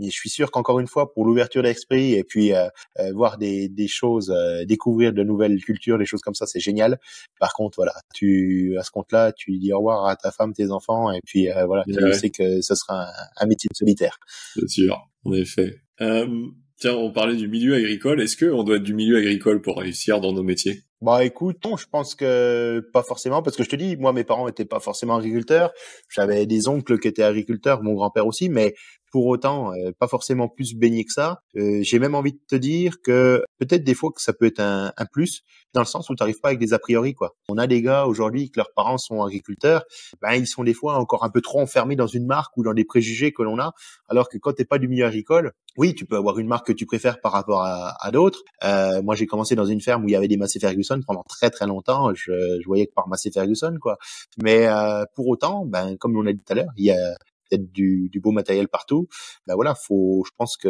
je suis sûr qu'encore une fois, pour l'ouverture d'esprit et puis euh, euh, voir des, des choses, euh, découvrir de nouvelles cultures, des choses comme ça, c'est génial. Par contre, voilà, tu à ce compte-là, tu dis au revoir à ta femme, tes enfants, et puis voilà, tu sais que ce sera un, un métier de solitaire. C'est sûr, en effet. tiens, on parlait du milieu agricole. Est-ce que on doit être du milieu agricole pour réussir dans nos métiers? Bah écoute, non, je pense que pas forcément, parce que je te dis, moi mes parents étaient pas forcément agriculteurs, j'avais des oncles qui étaient agriculteurs, mon grand-père aussi, mais pour autant euh, pas forcément plus baigné que ça. Euh, j'ai même envie de te dire que peut-être des fois que ça peut être un, un plus dans le sens où tu n'arrives pas avec des a priori quoi. On a des gars aujourd'hui que leurs parents sont agriculteurs, ben ils sont des fois encore un peu trop enfermés dans une marque ou dans des préjugés que l'on a, alors que quand t'es pas du milieu agricole, oui tu peux avoir une marque que tu préfères par rapport à, à d'autres. Euh, moi j'ai commencé dans une ferme où il y avait des Massey Ferguson pendant très très longtemps, je, je voyais que par Massey Ferguson quoi. Mais euh, pour autant, ben comme on a dit tout à l'heure, il y a du, du, beau matériel partout. Ben voilà, faut, je pense que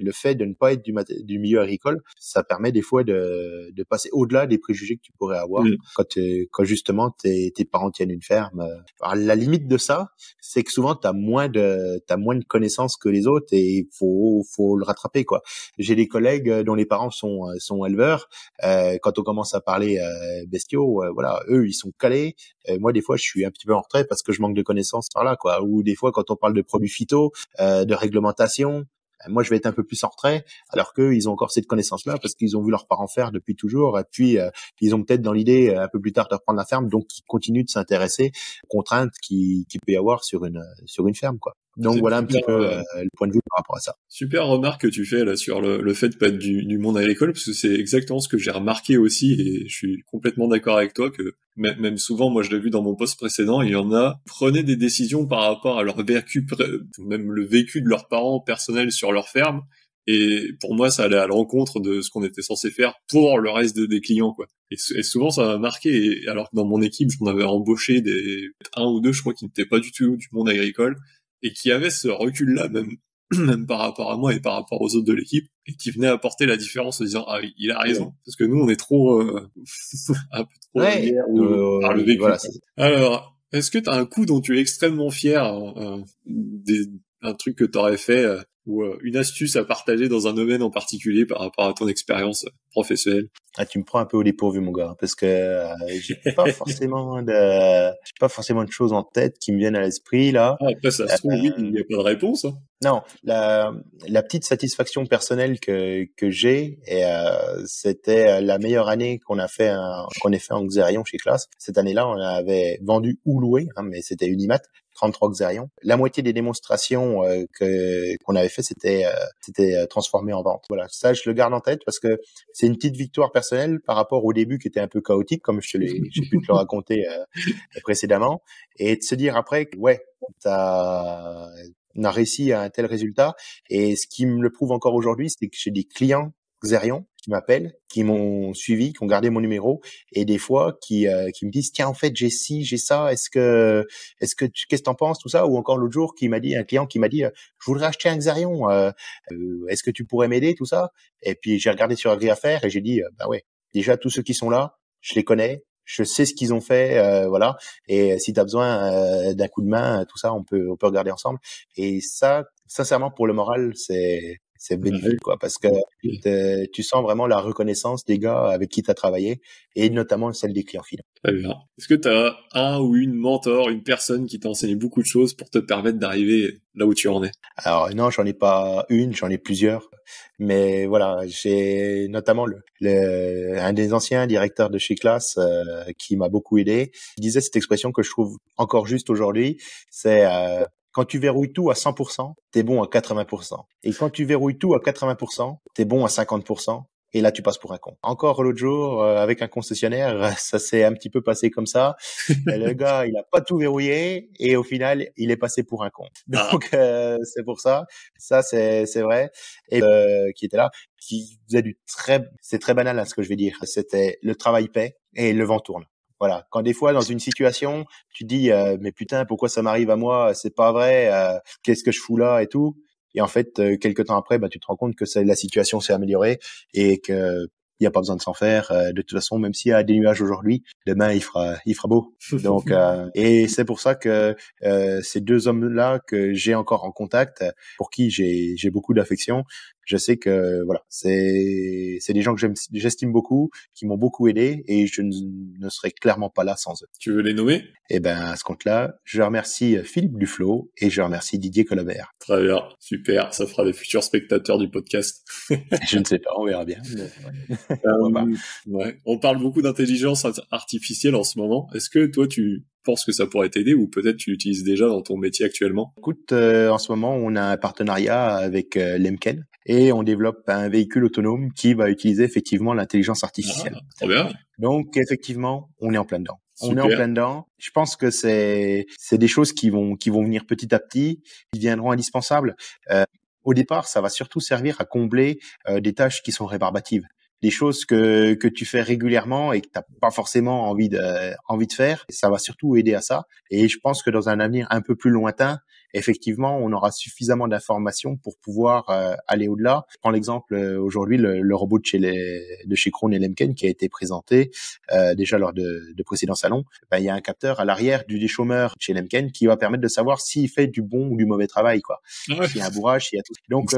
le fait de ne pas être du, du milieu agricole, ça permet des fois de, de passer au-delà des préjugés que tu pourrais avoir mm. quand, quand justement tes, tes parents tiennent une ferme. Alors, la limite de ça, c'est que souvent tu as moins de t'as moins de connaissances que les autres et il faut faut le rattraper quoi. J'ai des collègues dont les parents sont sont éleveurs. Euh, quand on commence à parler euh, bestiaux, euh, voilà, eux ils sont calés. Euh, moi des fois je suis un petit peu en retrait parce que je manque de connaissances par là quoi. Ou des fois quand on parle de produits phyto, euh, de réglementation, euh, moi je vais être un peu plus en retrait, alors qu'eux ils ont encore cette connaissance-là parce qu'ils ont vu leurs parents faire depuis toujours, et puis euh, ils ont peut-être dans l'idée un peu plus tard de reprendre la ferme, donc ils continuent de s'intéresser aux contraintes qui, qui peut y avoir sur une sur une ferme quoi. Donc voilà un petit peu euh, le point de vue par rapport à ça. Super remarque que tu fais là sur le, le fait de pas être du, du, monde agricole, parce que c'est exactement ce que j'ai remarqué aussi, et je suis complètement d'accord avec toi que même souvent, moi je l'ai vu dans mon poste précédent, il y en a prenaient des décisions par rapport à leur vécu, même le vécu de leurs parents personnels sur leur ferme, et pour moi, ça allait à l'encontre de ce qu'on était censé faire pour le reste des clients, quoi. Et, souvent, ça m'a marqué. alors que dans mon équipe, j'en avais embauché des un ou deux, je crois, qui n'étaient pas du tout du monde agricole et qui avait ce recul-là même <clears throat> même par rapport à moi et par rapport aux autres de l'équipe, et qui venait apporter la différence en disant ah oui, il a raison, parce que nous on est trop euh, <laughs> un peu trop ouais, euh, par le vécu. Alors, est-ce que tu as un coup dont tu es extrêmement fier, euh, des, un truc que tu aurais fait ou euh, une astuce à partager dans un domaine en particulier par rapport à ton expérience professionnelle? Ah, tu me prends un peu au dépourvu mon gars parce que euh, j'ai <laughs> pas forcément de j'ai pas forcément de choses en tête qui me viennent à l'esprit là. Ah, après ça se trouve oui, il n'y a pas de réponse. Hein. Non, la la petite satisfaction personnelle que que j'ai et euh, c'était la meilleure année qu'on a fait qu'on ait fait en Xerion chez Classe. Cette année-là, on avait vendu ou loué hein, mais c'était Unimat 33 Xerion. La moitié des démonstrations euh, que qu'on avait fait, c'était euh, c'était euh, transformé en vente. Voilà, ça je le garde en tête parce que c'est une petite victoire personnelle par rapport au début qui était un peu chaotique, comme je j'ai pu te le raconter <laughs> précédemment, et de se dire après ouais, t'as on a réussi à un tel résultat. Et ce qui me le prouve encore aujourd'hui, c'est que j'ai des clients Xerion qui m'appellent, qui m'ont suivi, qui ont gardé mon numéro et des fois qui euh, qui me disent tiens en fait j'ai ci, j'ai ça, est-ce que est-ce que qu'est-ce que t'en penses tout ça? Ou encore l'autre jour qui m'a dit un client qui m'a dit je voudrais acheter un Xarion, euh, euh, est-ce que tu pourrais m'aider tout ça? Et puis j'ai regardé sur Agri Affaires et j'ai dit bah ouais déjà tous ceux qui sont là je les connais je sais ce qu'ils ont fait, voilà. Et si tu as besoin d'un coup de main, tout ça, on peut on peut regarder ensemble. Et ça, sincèrement, pour le moral, c'est c'est bénéfique quoi parce que tu sens vraiment la reconnaissance des gars avec qui tu as travaillé et notamment celle des clients finaux. Est-ce que tu as un ou une mentor, une personne qui t'a enseigné beaucoup de choses pour te permettre d'arriver là où tu en es? Alors non, j'en ai pas une, j'en ai plusieurs. Mais voilà, j'ai notamment le, le, un des anciens directeurs de chez Classe euh, qui m'a beaucoup aidé. Il disait cette expression que je trouve encore juste aujourd'hui, c'est euh, quand tu verrouilles tout à 100%, t'es bon à 80%. Et quand tu verrouilles tout à 80%, t'es bon à 50% et là tu passes pour un con. Encore l'autre jour euh, avec un concessionnaire, ça s'est un petit peu passé comme ça. <laughs> le gars, il a pas tout verrouillé et au final, il est passé pour un con. Ah. Donc euh, c'est pour ça, ça c'est c'est vrai et euh, qui était là, qui faisait du très c'est très banal hein, ce que je vais dire. C'était le travail paie et le vent tourne. Voilà. Quand des fois dans une situation, tu dis mais putain pourquoi ça m'arrive à moi? C'est pas vrai. Qu'est-ce que je fous là et tout. Et en fait, euh, quelques temps après, bah, tu te rends compte que la situation s'est améliorée et que il n'y a pas besoin de s'en faire. Euh, de toute façon, même s'il y a des nuages aujourd'hui, demain il fera, il fera beau. <laughs> Donc, euh, et c'est pour ça que ces deux hommes-là que j'ai encore en contact, pour qui j'ai beaucoup d'affection, je sais que voilà, c'est c'est des gens que j'estime beaucoup, qui m'ont beaucoup aidé et je ne, serais clairement pas là sans eux. Tu veux les nommer? Eh ben à ce compte-là, je remercie Philippe Duflo et je remercie Didier Colobert. Très bien, super, ça fera des futurs spectateurs du podcast. <laughs> je ne sais pas, on verra bien. Euh, ouais. On parle beaucoup d'intelligence artificielle en ce moment. Est-ce que toi tu penses que ça pourrait t'aider ou peut-être tu l'utilises déjà dans ton métier actuellement? Écoute, euh, en ce moment, on a un partenariat avec euh, Lemken et on développe un véhicule autonome qui va utiliser effectivement l'intelligence artificielle. Ah, bien. Donc effectivement, on est en plein dedans. On est en plein dedans. Je pense que c'est c'est des choses qui vont qui vont venir petit à petit, qui viendront indispensables. Euh, au départ, ça va surtout servir à combler euh, des tâches qui sont rébarbatives des choses que, que tu fais régulièrement et que tu n'as pas forcément envie de, envie de faire. Ça va surtout aider à ça. Et je pense que dans un avenir un peu plus lointain, effectivement, on aura suffisamment d'informations pour pouvoir euh, aller au-delà. Je prends l'exemple euh, aujourd'hui, le, robot de chez, les, de chez Krohn et Lemken qui a été présenté euh, déjà lors de, de précédents salons. Ben, il y a un capteur à l'arrière du déchômeur chez Lemken qui va permettre de savoir s'il fait du bon ou du mauvais travail. quoi. S'il y a un bourrage, s'il y a tout. Donc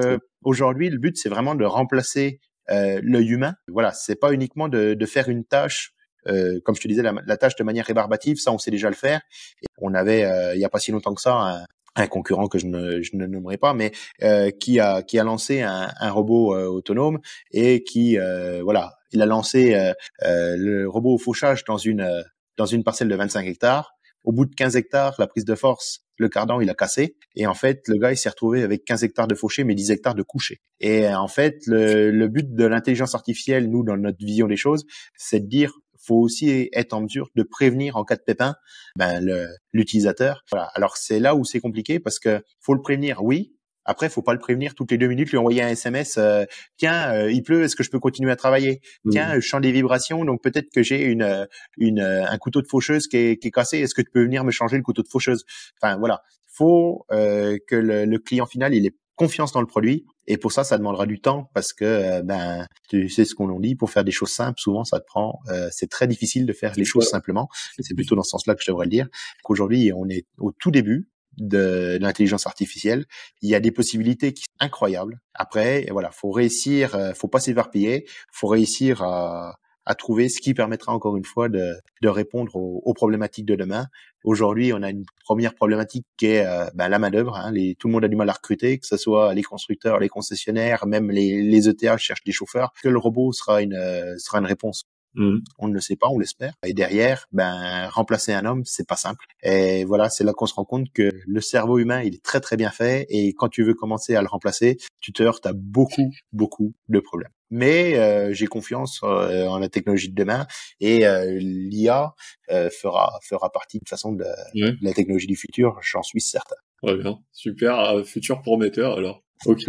aujourd'hui, le but, c'est vraiment de remplacer euh, l'œil humain. Voilà, c'est pas uniquement de, de, faire une tâche, euh, comme je te disais, la, la, tâche de manière rébarbative, ça on sait déjà le faire. Et on avait, euh, il y a pas si longtemps que ça, un, un concurrent que je ne, je ne nommerai pas, mais euh, qui a qui a lancé un, un robot euh, autonome et qui euh, voilà, il a lancé le robot au fauchage dans une dans une parcelle de 25 hectares. Au bout de 15 hectares, la prise de force le cardan il a cassé et en fait le gars il s'est retrouvé avec 15 hectares de fauché mais 10 hectares de couché. Et en fait le, le but de l'intelligence artificielle nous dans notre vision des choses c'est de dire faut aussi être en mesure de prévenir en cas de pépin ben, l'utilisateur. Voilà. Alors c'est là où c'est compliqué parce que faut le prévenir, oui, après, faut pas le prévenir toutes les deux minutes, lui envoyer un SMS. Euh, Tiens, euh, il pleut, est-ce que je peux continuer à travailler? Mmh. Tiens, je sens des vibrations, donc peut-être que j'ai une, euh, une, un couteau de faucheuse qui est, qui est cassé. Est-ce que tu peux venir me changer le couteau de faucheuse? Enfin voilà, faut que le, le, client final il ait confiance dans le produit. Et pour ça, ça demandera du temps parce que ben tu sais ce qu'on en dit. Pour faire des choses simples, souvent ça te prend. c'est très difficile de faire les choses simplement. C'est plutôt dans ce sens-là que je devrais le dire. Qu'aujourd'hui, on est au tout début de, l'intelligence artificielle. Il y a des possibilités qui sont incroyables. Après, voilà, faut réussir, euh, faut pas s'éparpiller, faut réussir à, à trouver ce qui permettra encore une fois de, de répondre aux, problématiques de demain. Aujourd'hui, on a une première problématique qui est euh, ben, la main d'œuvre. Hein. tout le monde a du mal à recruter, que ce soit les constructeurs, les concessionnaires, même les, les ETA cherchent des chauffeurs. Que le robot sera une euh, sera une réponse. Mmh. On ne le sait pas, on l'espère. Et derrière, ben remplacer un homme, c'est pas simple. Et voilà, c'est là qu'on se rend compte que le cerveau humain, il est très très bien fait. Et quand tu veux commencer à le remplacer, tu te heurtes à beaucoup beaucoup de problèmes. Mais euh, j'ai confiance euh, en la technologie de demain et euh, l'IA fera fera partie de façon de, de, la technologie du futur. J'en suis certain. Très bien, super, futur prometteur alors. Ok.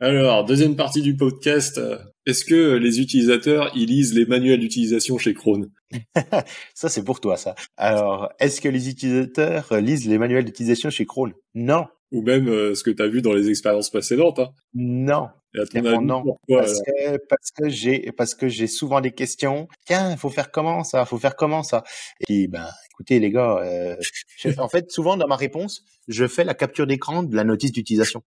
Alors, deuxième partie du podcast. Euh, est-ce que les utilisateurs, ils lisent les manuels d'utilisation chez Chrome <laughs> Ça, c'est pour toi, ça. Alors, est-ce que les utilisateurs lisent les manuels d'utilisation chez Chrome Non. Ou même euh, ce que tu as vu dans les expériences précédentes. Hein? Non. Et à ton avis, non, pourquoi parce que, parce que j'ai parce que j'ai souvent des questions. Tiens, il faut faire comment ça? Faut faire comment ça? Et puis, ben, écoutez les gars, euh, je- en fait, souvent dans ma réponse, je fais la capture d'écran de la notice d'utilisation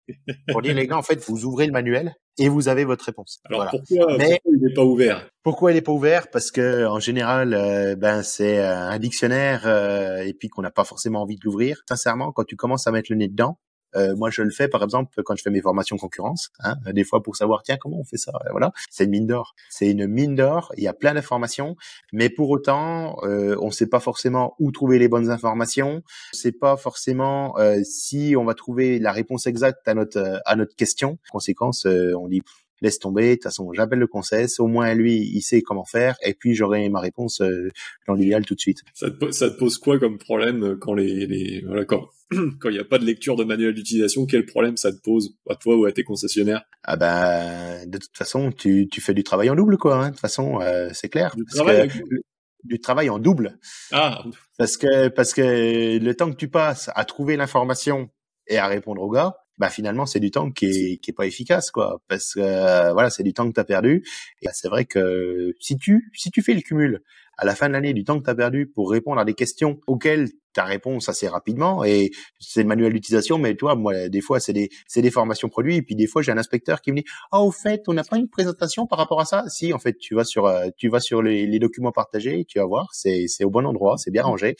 pour dire les gars, en fait, vous ouvrez le manuel et vous avez votre réponse. Alors Voilà. pourquoi, Mais- pourquoi il n'est pas ouvert? Pourquoi il est pas ouvert? Parce que en général, euh, ben c'est euh, un dictionnaire euh, et puis qu'on n'a pas forcément envie de l'ouvrir. Sincèrement, quand tu commences à mettre le nez dedans, euh, moi je le fais par exemple quand je fais mes formations concurrence, hein, des fois pour savoir tiens comment on fait ça. Euh, Voilà, c'est une mine d'or. C'est une mine d'or. Il y a plein d'informations, mais pour autant, euh, on ne sait pas forcément où trouver les bonnes informations. On sait pas forcément euh, si on va trouver la réponse exacte à notre euh, à notre question. Conséquence, euh, on dit laisse tomber, de toute façon, j'appelle le conseil, au moins lui, il sait comment faire, et puis j'aurai ma réponse euh, dans l'idéal tout de suite. ça te, ça te pose quoi comme problème euh, quand les, les voilà quand <clears throat> quand il n'y a pas de lecture de manuel d'utilisation Quel problème ça te pose à toi ou à tes concessionnaires? Ah ben, de toute façon, tu, tu fais du travail en double, quoi. hein. De toute façon, euh, c'est clair. Du travail que- avec- du travail en double, Ah, parce que parce que le temps que tu passes à trouver l'information et à répondre au gars, bah finalement c'est du temps qui est qui est pas efficace quoi parce que euh, voilà c'est du temps que tu as perdu et c'est vrai que si tu si tu fais le cumul à la fin de l'année du temps que tu as perdu pour répondre à des questions auxquelles tu as réponse assez rapidement et c'est le manuel d'utilisation mais toi moi des fois c'est des c'est des formations produits et puis des fois j'ai un inspecteur qui me dit "Ah au fait, on n'a pas une présentation par rapport à ça? Si en fait, tu vas sur euh, tu vas sur les, les documents partagés, tu vas voir, c'est c'est au bon endroit, c'est bien rangé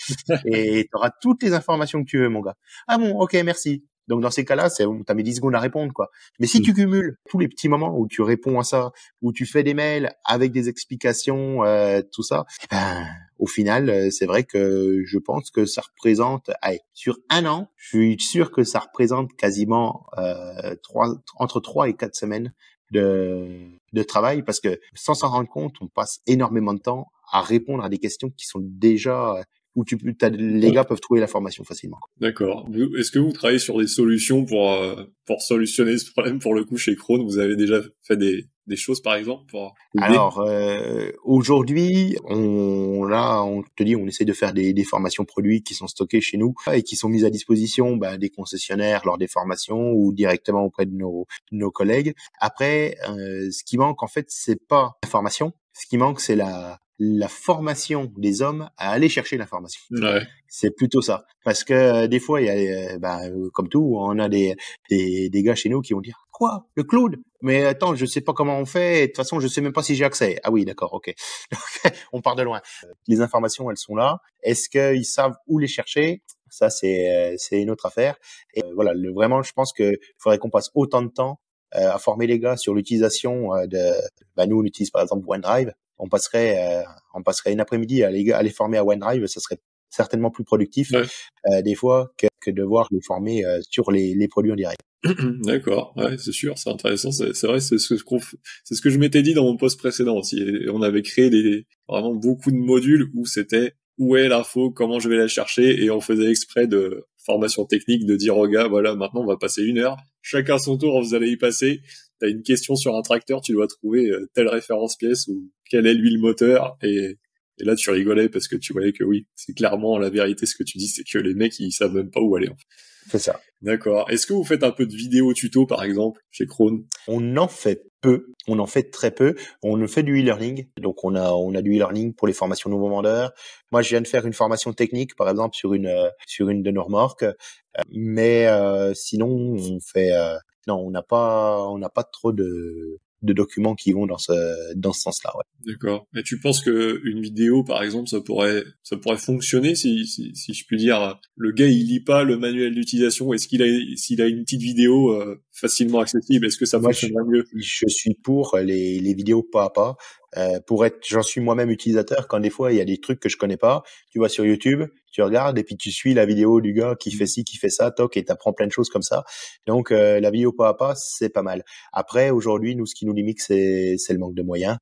et tu auras toutes les informations que tu veux mon gars. Ah bon, OK, merci. Donc dans ces cas-là, c'est t'as mis 10 secondes à répondre quoi. Mais si Mm. tu cumules tous les petits moments où tu réponds à ça, où tu fais des mails avec des explications, euh, tout ça, ben, au final, euh, c'est vrai que je pense que ça représente, allez, sur un an, je suis sûr que ça représente quasiment euh, trois, entre trois et quatre semaines de, de travail parce que sans s'en rendre compte, on passe énormément de temps à répondre à des questions qui sont déjà euh, où tu peux- t'as- les gars peuvent trouver l'information facilement. d'accord. Est-ce que vous travaillez sur des solutions pour euh, pour solutionner ce problème? Pour le coup chez Krone Vous avez déjà fait des des choses par exemple pour Alors euh, aujourd'hui, on là, on te dit, on essaie de faire des, des formations produits qui sont stockées chez nous et qui sont mises à disposition ben, des concessionnaires lors des formations ou directement auprès de nos, de nos collègues. Après, euh, ce qui manque en fait, c'est pas la formation. Ce qui manque, c'est la la formation des hommes à aller chercher l'information. Ouais. C'est plutôt ça. Parce que euh, des fois, il y a, euh, bah, euh, comme tout, on a des, des, des gars chez nous qui vont dire quoi? Le cloud Mais attends, je sais pas comment on fait. De toute façon, je sais même pas si j'ai accès. Ah oui, d'accord, ok. <laughs> On part de loin. Les informations, elles sont là. Est-ce qu'ils savent où les chercher? Ça, c'est euh, c'est une autre affaire. Et voilà, le, vraiment, je pense que faudrait qu'on passe autant de temps à former les gars sur l'utilisation de. Bah, nous, on utilise par exemple OneDrive. On passerait, euh, on passerait une après-midi à les, gars- à les former à OneDrive. Ça serait certainement plus productif Ouais. euh, des fois que, que de devoir les former euh, sur les, les produits en direct. <clears throat> D'accord, ouais, c'est sûr, c'est intéressant. C'est c'est vrai, c'est ce que je, c'est ce que je m'étais dit dans mon poste précédent aussi. Et on avait créé des, vraiment beaucoup de modules où c'était où est l'info, comment je vais la chercher, et on faisait exprès de formation technique de dire aux gars, voilà, maintenant on va passer une heure, chacun son tour, vous allez y passer. T'as une question sur un tracteur, tu dois trouver euh, telle référence pièce ou quel est l'huile moteur, et, et là tu rigolais parce que tu voyais que oui, c'est clairement la vérité. Ce que tu dis, c'est que les mecs ils savent même pas où aller. en fait. C'est ça. D'accord. Est-ce que vous faites un peu de vidéo tuto, par exemple, chez Krone? On en fait peu, on en fait très peu. On fait du e-learning, donc on a on a du e-learning pour les formations nouveaux vendeurs. Moi, je viens de faire une formation technique, par exemple, sur une euh, sur une de nos remorques, Euh, mais euh, sinon on fait euh, non, on n'a pas on n'a pas trop de de documents qui vont dans ce dans ce sens-là. Ouais. D'accord. Et tu penses que une vidéo, par exemple, ça pourrait, ça pourrait fonctionner si, si, si je puis dire, le gars il lit pas le manuel d'utilisation, est-ce qu'il a, s'il a une petite vidéo euh, facilement accessible, est-ce que ça fonctionnerait mieux? Je suis pour les, les vidéos pas à pas. Euh, pour être, j'en suis moi-même utilisateur. Quand des fois il y a des trucs que je connais pas, tu vas sur YouTube, tu regardes et puis tu suis la vidéo du gars qui fait ci, qui fait ça, toc, et t'apprends plein de choses comme ça. Donc euh, la vidéo pas à pas, c'est pas mal. Après, aujourd'hui, nous, ce qui nous limite, c'est c'est le manque de moyens.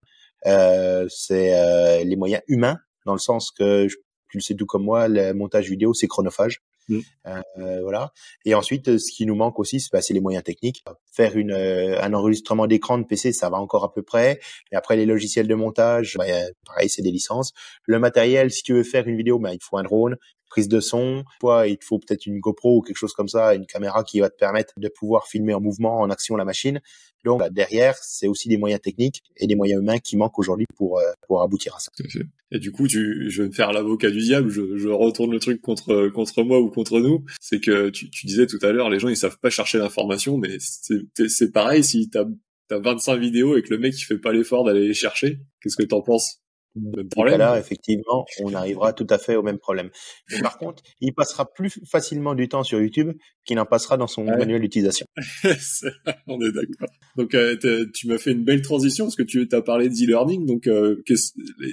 Euh, c'est euh, les moyens humains, dans le sens que tu le sais tout comme moi, le montage vidéo, c'est chronophage. Mm. Euh, voilà. Et ensuite, euh, ce qui nous manque aussi, c'est bah, c'est les moyens techniques. Faire une, euh, un enregistrement d'écran de PC, ça va encore à peu près. Et après, les logiciels de montage, bah, euh, pareil, c'est des licences. Le matériel, si tu veux faire une vidéo, bah, il faut un drone, prise de son. Toi, il te faut peut-être une GoPro ou quelque chose comme ça, une caméra qui va te permettre de pouvoir filmer en mouvement, en action la machine. Donc bah, derrière, c'est aussi des moyens techniques et des moyens humains qui manquent aujourd'hui pour euh, pour aboutir à ça. Et du coup, tu, je vais me faire l'avocat du diable, je, je, retourne le truc contre contre moi ou contre nous. C'est que tu, tu disais tout à l'heure, les gens ils savent pas chercher l'information, mais c'est pareil si t'as as 25 vidéos et que le mec il fait pas l'effort d'aller les chercher. Qu'est-ce que t'en penses? Problème. Là, effectivement, on arrivera tout à fait au même problème. Mais par <laughs> contre, il passera plus facilement du temps sur YouTube qu'il n'en passera dans son manuel d'utilisation. <laughs> on est d'accord. Donc, euh, tu m'as fait une belle transition parce que tu as parlé d'e-learning. Donc, euh,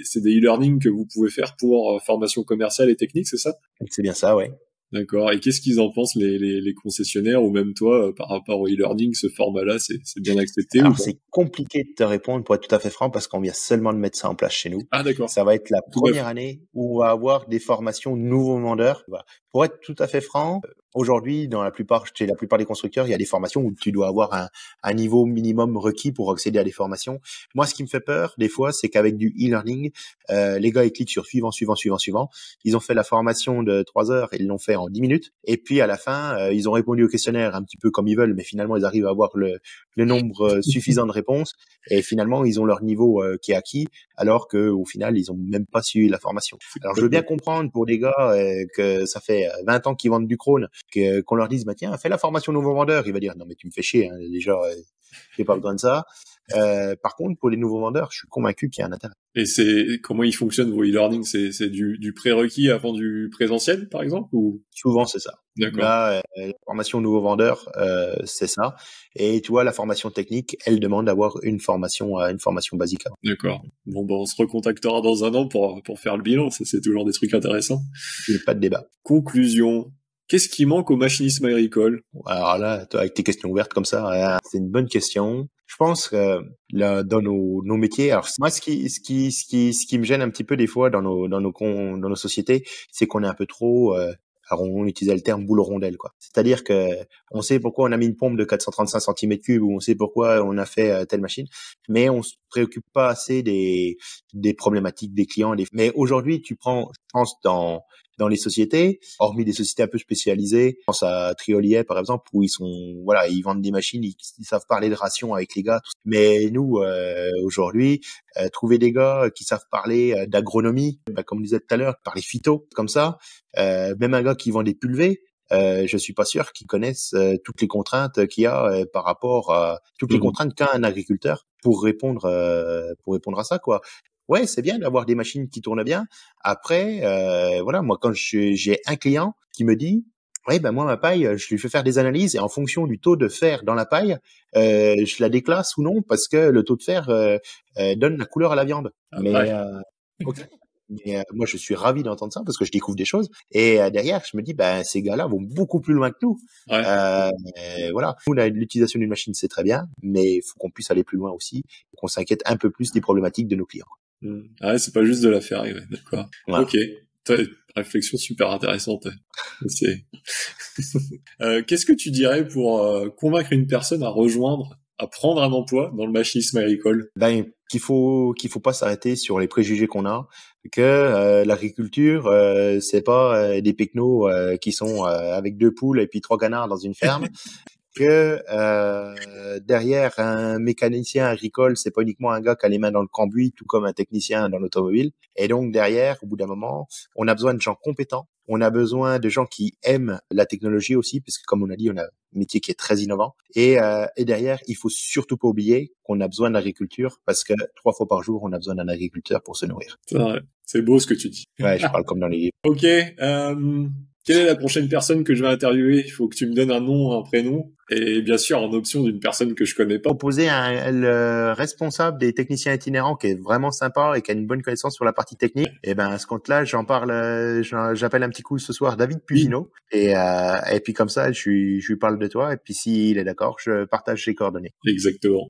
c'est des e-learning que vous pouvez faire pour euh, formation commerciale et technique, c'est ça? C'est bien ça, ouais. D'accord. Et qu'est-ce qu'ils en pensent les, les, les, concessionnaires ou même toi euh, par rapport au e-learning Ce format-là, c'est bien accepté Alors c'est compliqué de te répondre pour être tout à fait franc parce qu'on vient seulement de mettre ça en place chez nous. Ah d'accord. Ça va être la première année où on va avoir des formations nouveaux vendeurs. Pour être tout à fait franc, aujourd'hui, dans la plupart, chez la plupart des constructeurs, il y a des formations où tu dois avoir un, un niveau minimum requis pour accéder à des formations. Moi, ce qui me fait peur, des fois, c'est qu'avec du e-learning, euh, les gars, ils cliquent sur suivant, suivant, suivant, suivant. Ils ont fait la formation de trois heures, ils l'ont fait en 10 minutes. Et puis, à la fin, euh, ils ont répondu au questionnaire un petit peu comme ils veulent, mais finalement, ils arrivent à avoir le, le nombre euh, suffisant de réponses. Et finalement, ils ont leur niveau euh, qui est acquis, alors que au final, ils ont même pas suivi la formation. Alors, je veux bien comprendre pour des gars que ça fait 20 ans qu'ils vendent du Chrome, qu'on leur dise, bah, tiens, fais la formation nouveau vendeur. Il va dire, non, mais tu me fais chier, hein, déjà, euh, j'ai pas besoin de ça. Euh, par contre, pour les nouveaux vendeurs, je suis convaincu qu'il y a un intérêt. Et c'est comment ils fonctionnent vos e-learning? C'est du, du prérequis avant du présentiel, par exemple ou? Souvent, c'est ça. D'accord. Là, euh, la formation nouveau vendeur, euh, c'est ça. Et tu vois, la formation technique, elle demande d'avoir une formation, euh, une formation basique. D'accord. Bon, ben, on se recontactera dans un an pour pour faire le bilan. Ça, c'est toujours des trucs intéressants. A pas de débat. Conclusion. Qu'est-ce qui manque au machinisme agricole? Alors là, avec tes questions ouvertes comme ça, hein, c'est une bonne question. Je pense que là, dans nos, nos métiers, alors moi, ce qui, ce qui, ce qui, ce qui me gêne un petit peu des fois dans nos, dans nos, dans nos sociétés, c'est qu'on est un peu trop euh, alors on utilisait le terme boule rondelle quoi. C'est-à-dire que on sait pourquoi on a mis une pompe de 435 cm3 ou on sait pourquoi on a fait euh, telle machine, mais on se préoccupe pas assez des des problématiques des clients. Mais aujourd'hui, tu prends, je pense dans dans les sociétés, hormis des sociétés un peu spécialisées. Je pense à Triolier, par exemple, où ils sont, voilà, ils vendent des machines, ils, savent parler de ration avec les gars. Mais nous, euh, aujourd'hui, euh, trouver des gars qui savent parler euh, d'agronomie, bah, comme on disait tout à l'heure, parler phyto, comme ça, même un gars qui vend des pulvés, euh, je suis pas sûr qu'ils connaissent toutes les contraintes qu'il y a par rapport à toutes les mmh contraintes qu'a un agriculteur pour répondre pour répondre à ça quoi ouais, c'est bien d'avoir des machines qui tournent bien. Après, euh, voilà, moi quand j'ai un client qui me dit, ouais, ben moi ma paille, je lui fais faire des analyses et en fonction du taux de fer dans la paille, euh, je la déclasse ou non parce que le taux de fer euh, euh donne la couleur à la viande. Ah, mais euh, <laughs> Mais euh, moi, je suis ravi d'entendre ça parce que je découvre des choses. Et euh, derrière, je me dis, ben, ces gars-là vont beaucoup plus loin que nous. Ouais. Euh, voilà. Nous, l'utilisation d'une machine, c'est très bien, mais il faut qu'on puisse aller plus loin aussi, qu'on s'inquiète un peu plus des problématiques de nos clients. Hmm. Ah ouais, c'est pas juste de la faire arriver, d'accord. Ok. Réflexion super intéressante. <laughs> euh, Qu'est-ce que tu dirais pour euh, convaincre une personne à rejoindre, à prendre un emploi dans le machisme agricole? Ben qu'il faut qu'il faut pas s'arrêter sur les préjugés qu'on a, que euh, l'agriculture euh, c'est pas des pecnos qui sont avec deux poules et puis trois canards dans une ferme. <laughs> que euh, derrière un mécanicien agricole, c'est pas uniquement un gars qui a les mains dans le cambouis, tout comme un technicien dans l'automobile. Et donc derrière, au bout d'un moment, on a besoin de gens compétents. On a besoin de gens qui aiment la technologie aussi, parce que comme on a dit, on a un métier qui est très innovant. Et, euh, et derrière, il faut surtout pas oublier qu'on a besoin d'agriculture, parce que trois fois par jour, on a besoin d'un agriculteur pour se nourrir. C'est beau ce que tu dis. Ouais, je parle comme dans les livres. <laughs> Ok. Euh, quelle est la prochaine personne que je vais interviewer? Il faut que tu me donnes un nom, un prénom, et bien sûr en option d'une personne que je connais pas. Proposer un le responsable des techniciens itinérants qui est vraiment sympa et qui a une bonne connaissance sur la partie technique. Et ben à ce compte-là, j'en parle, euh, j'appelle un petit coup ce soir David Pugino, et euh, et puis comme ça, je lui je lui parle de toi, et puis s'il est d'accord, je partage ses coordonnées. Exactement.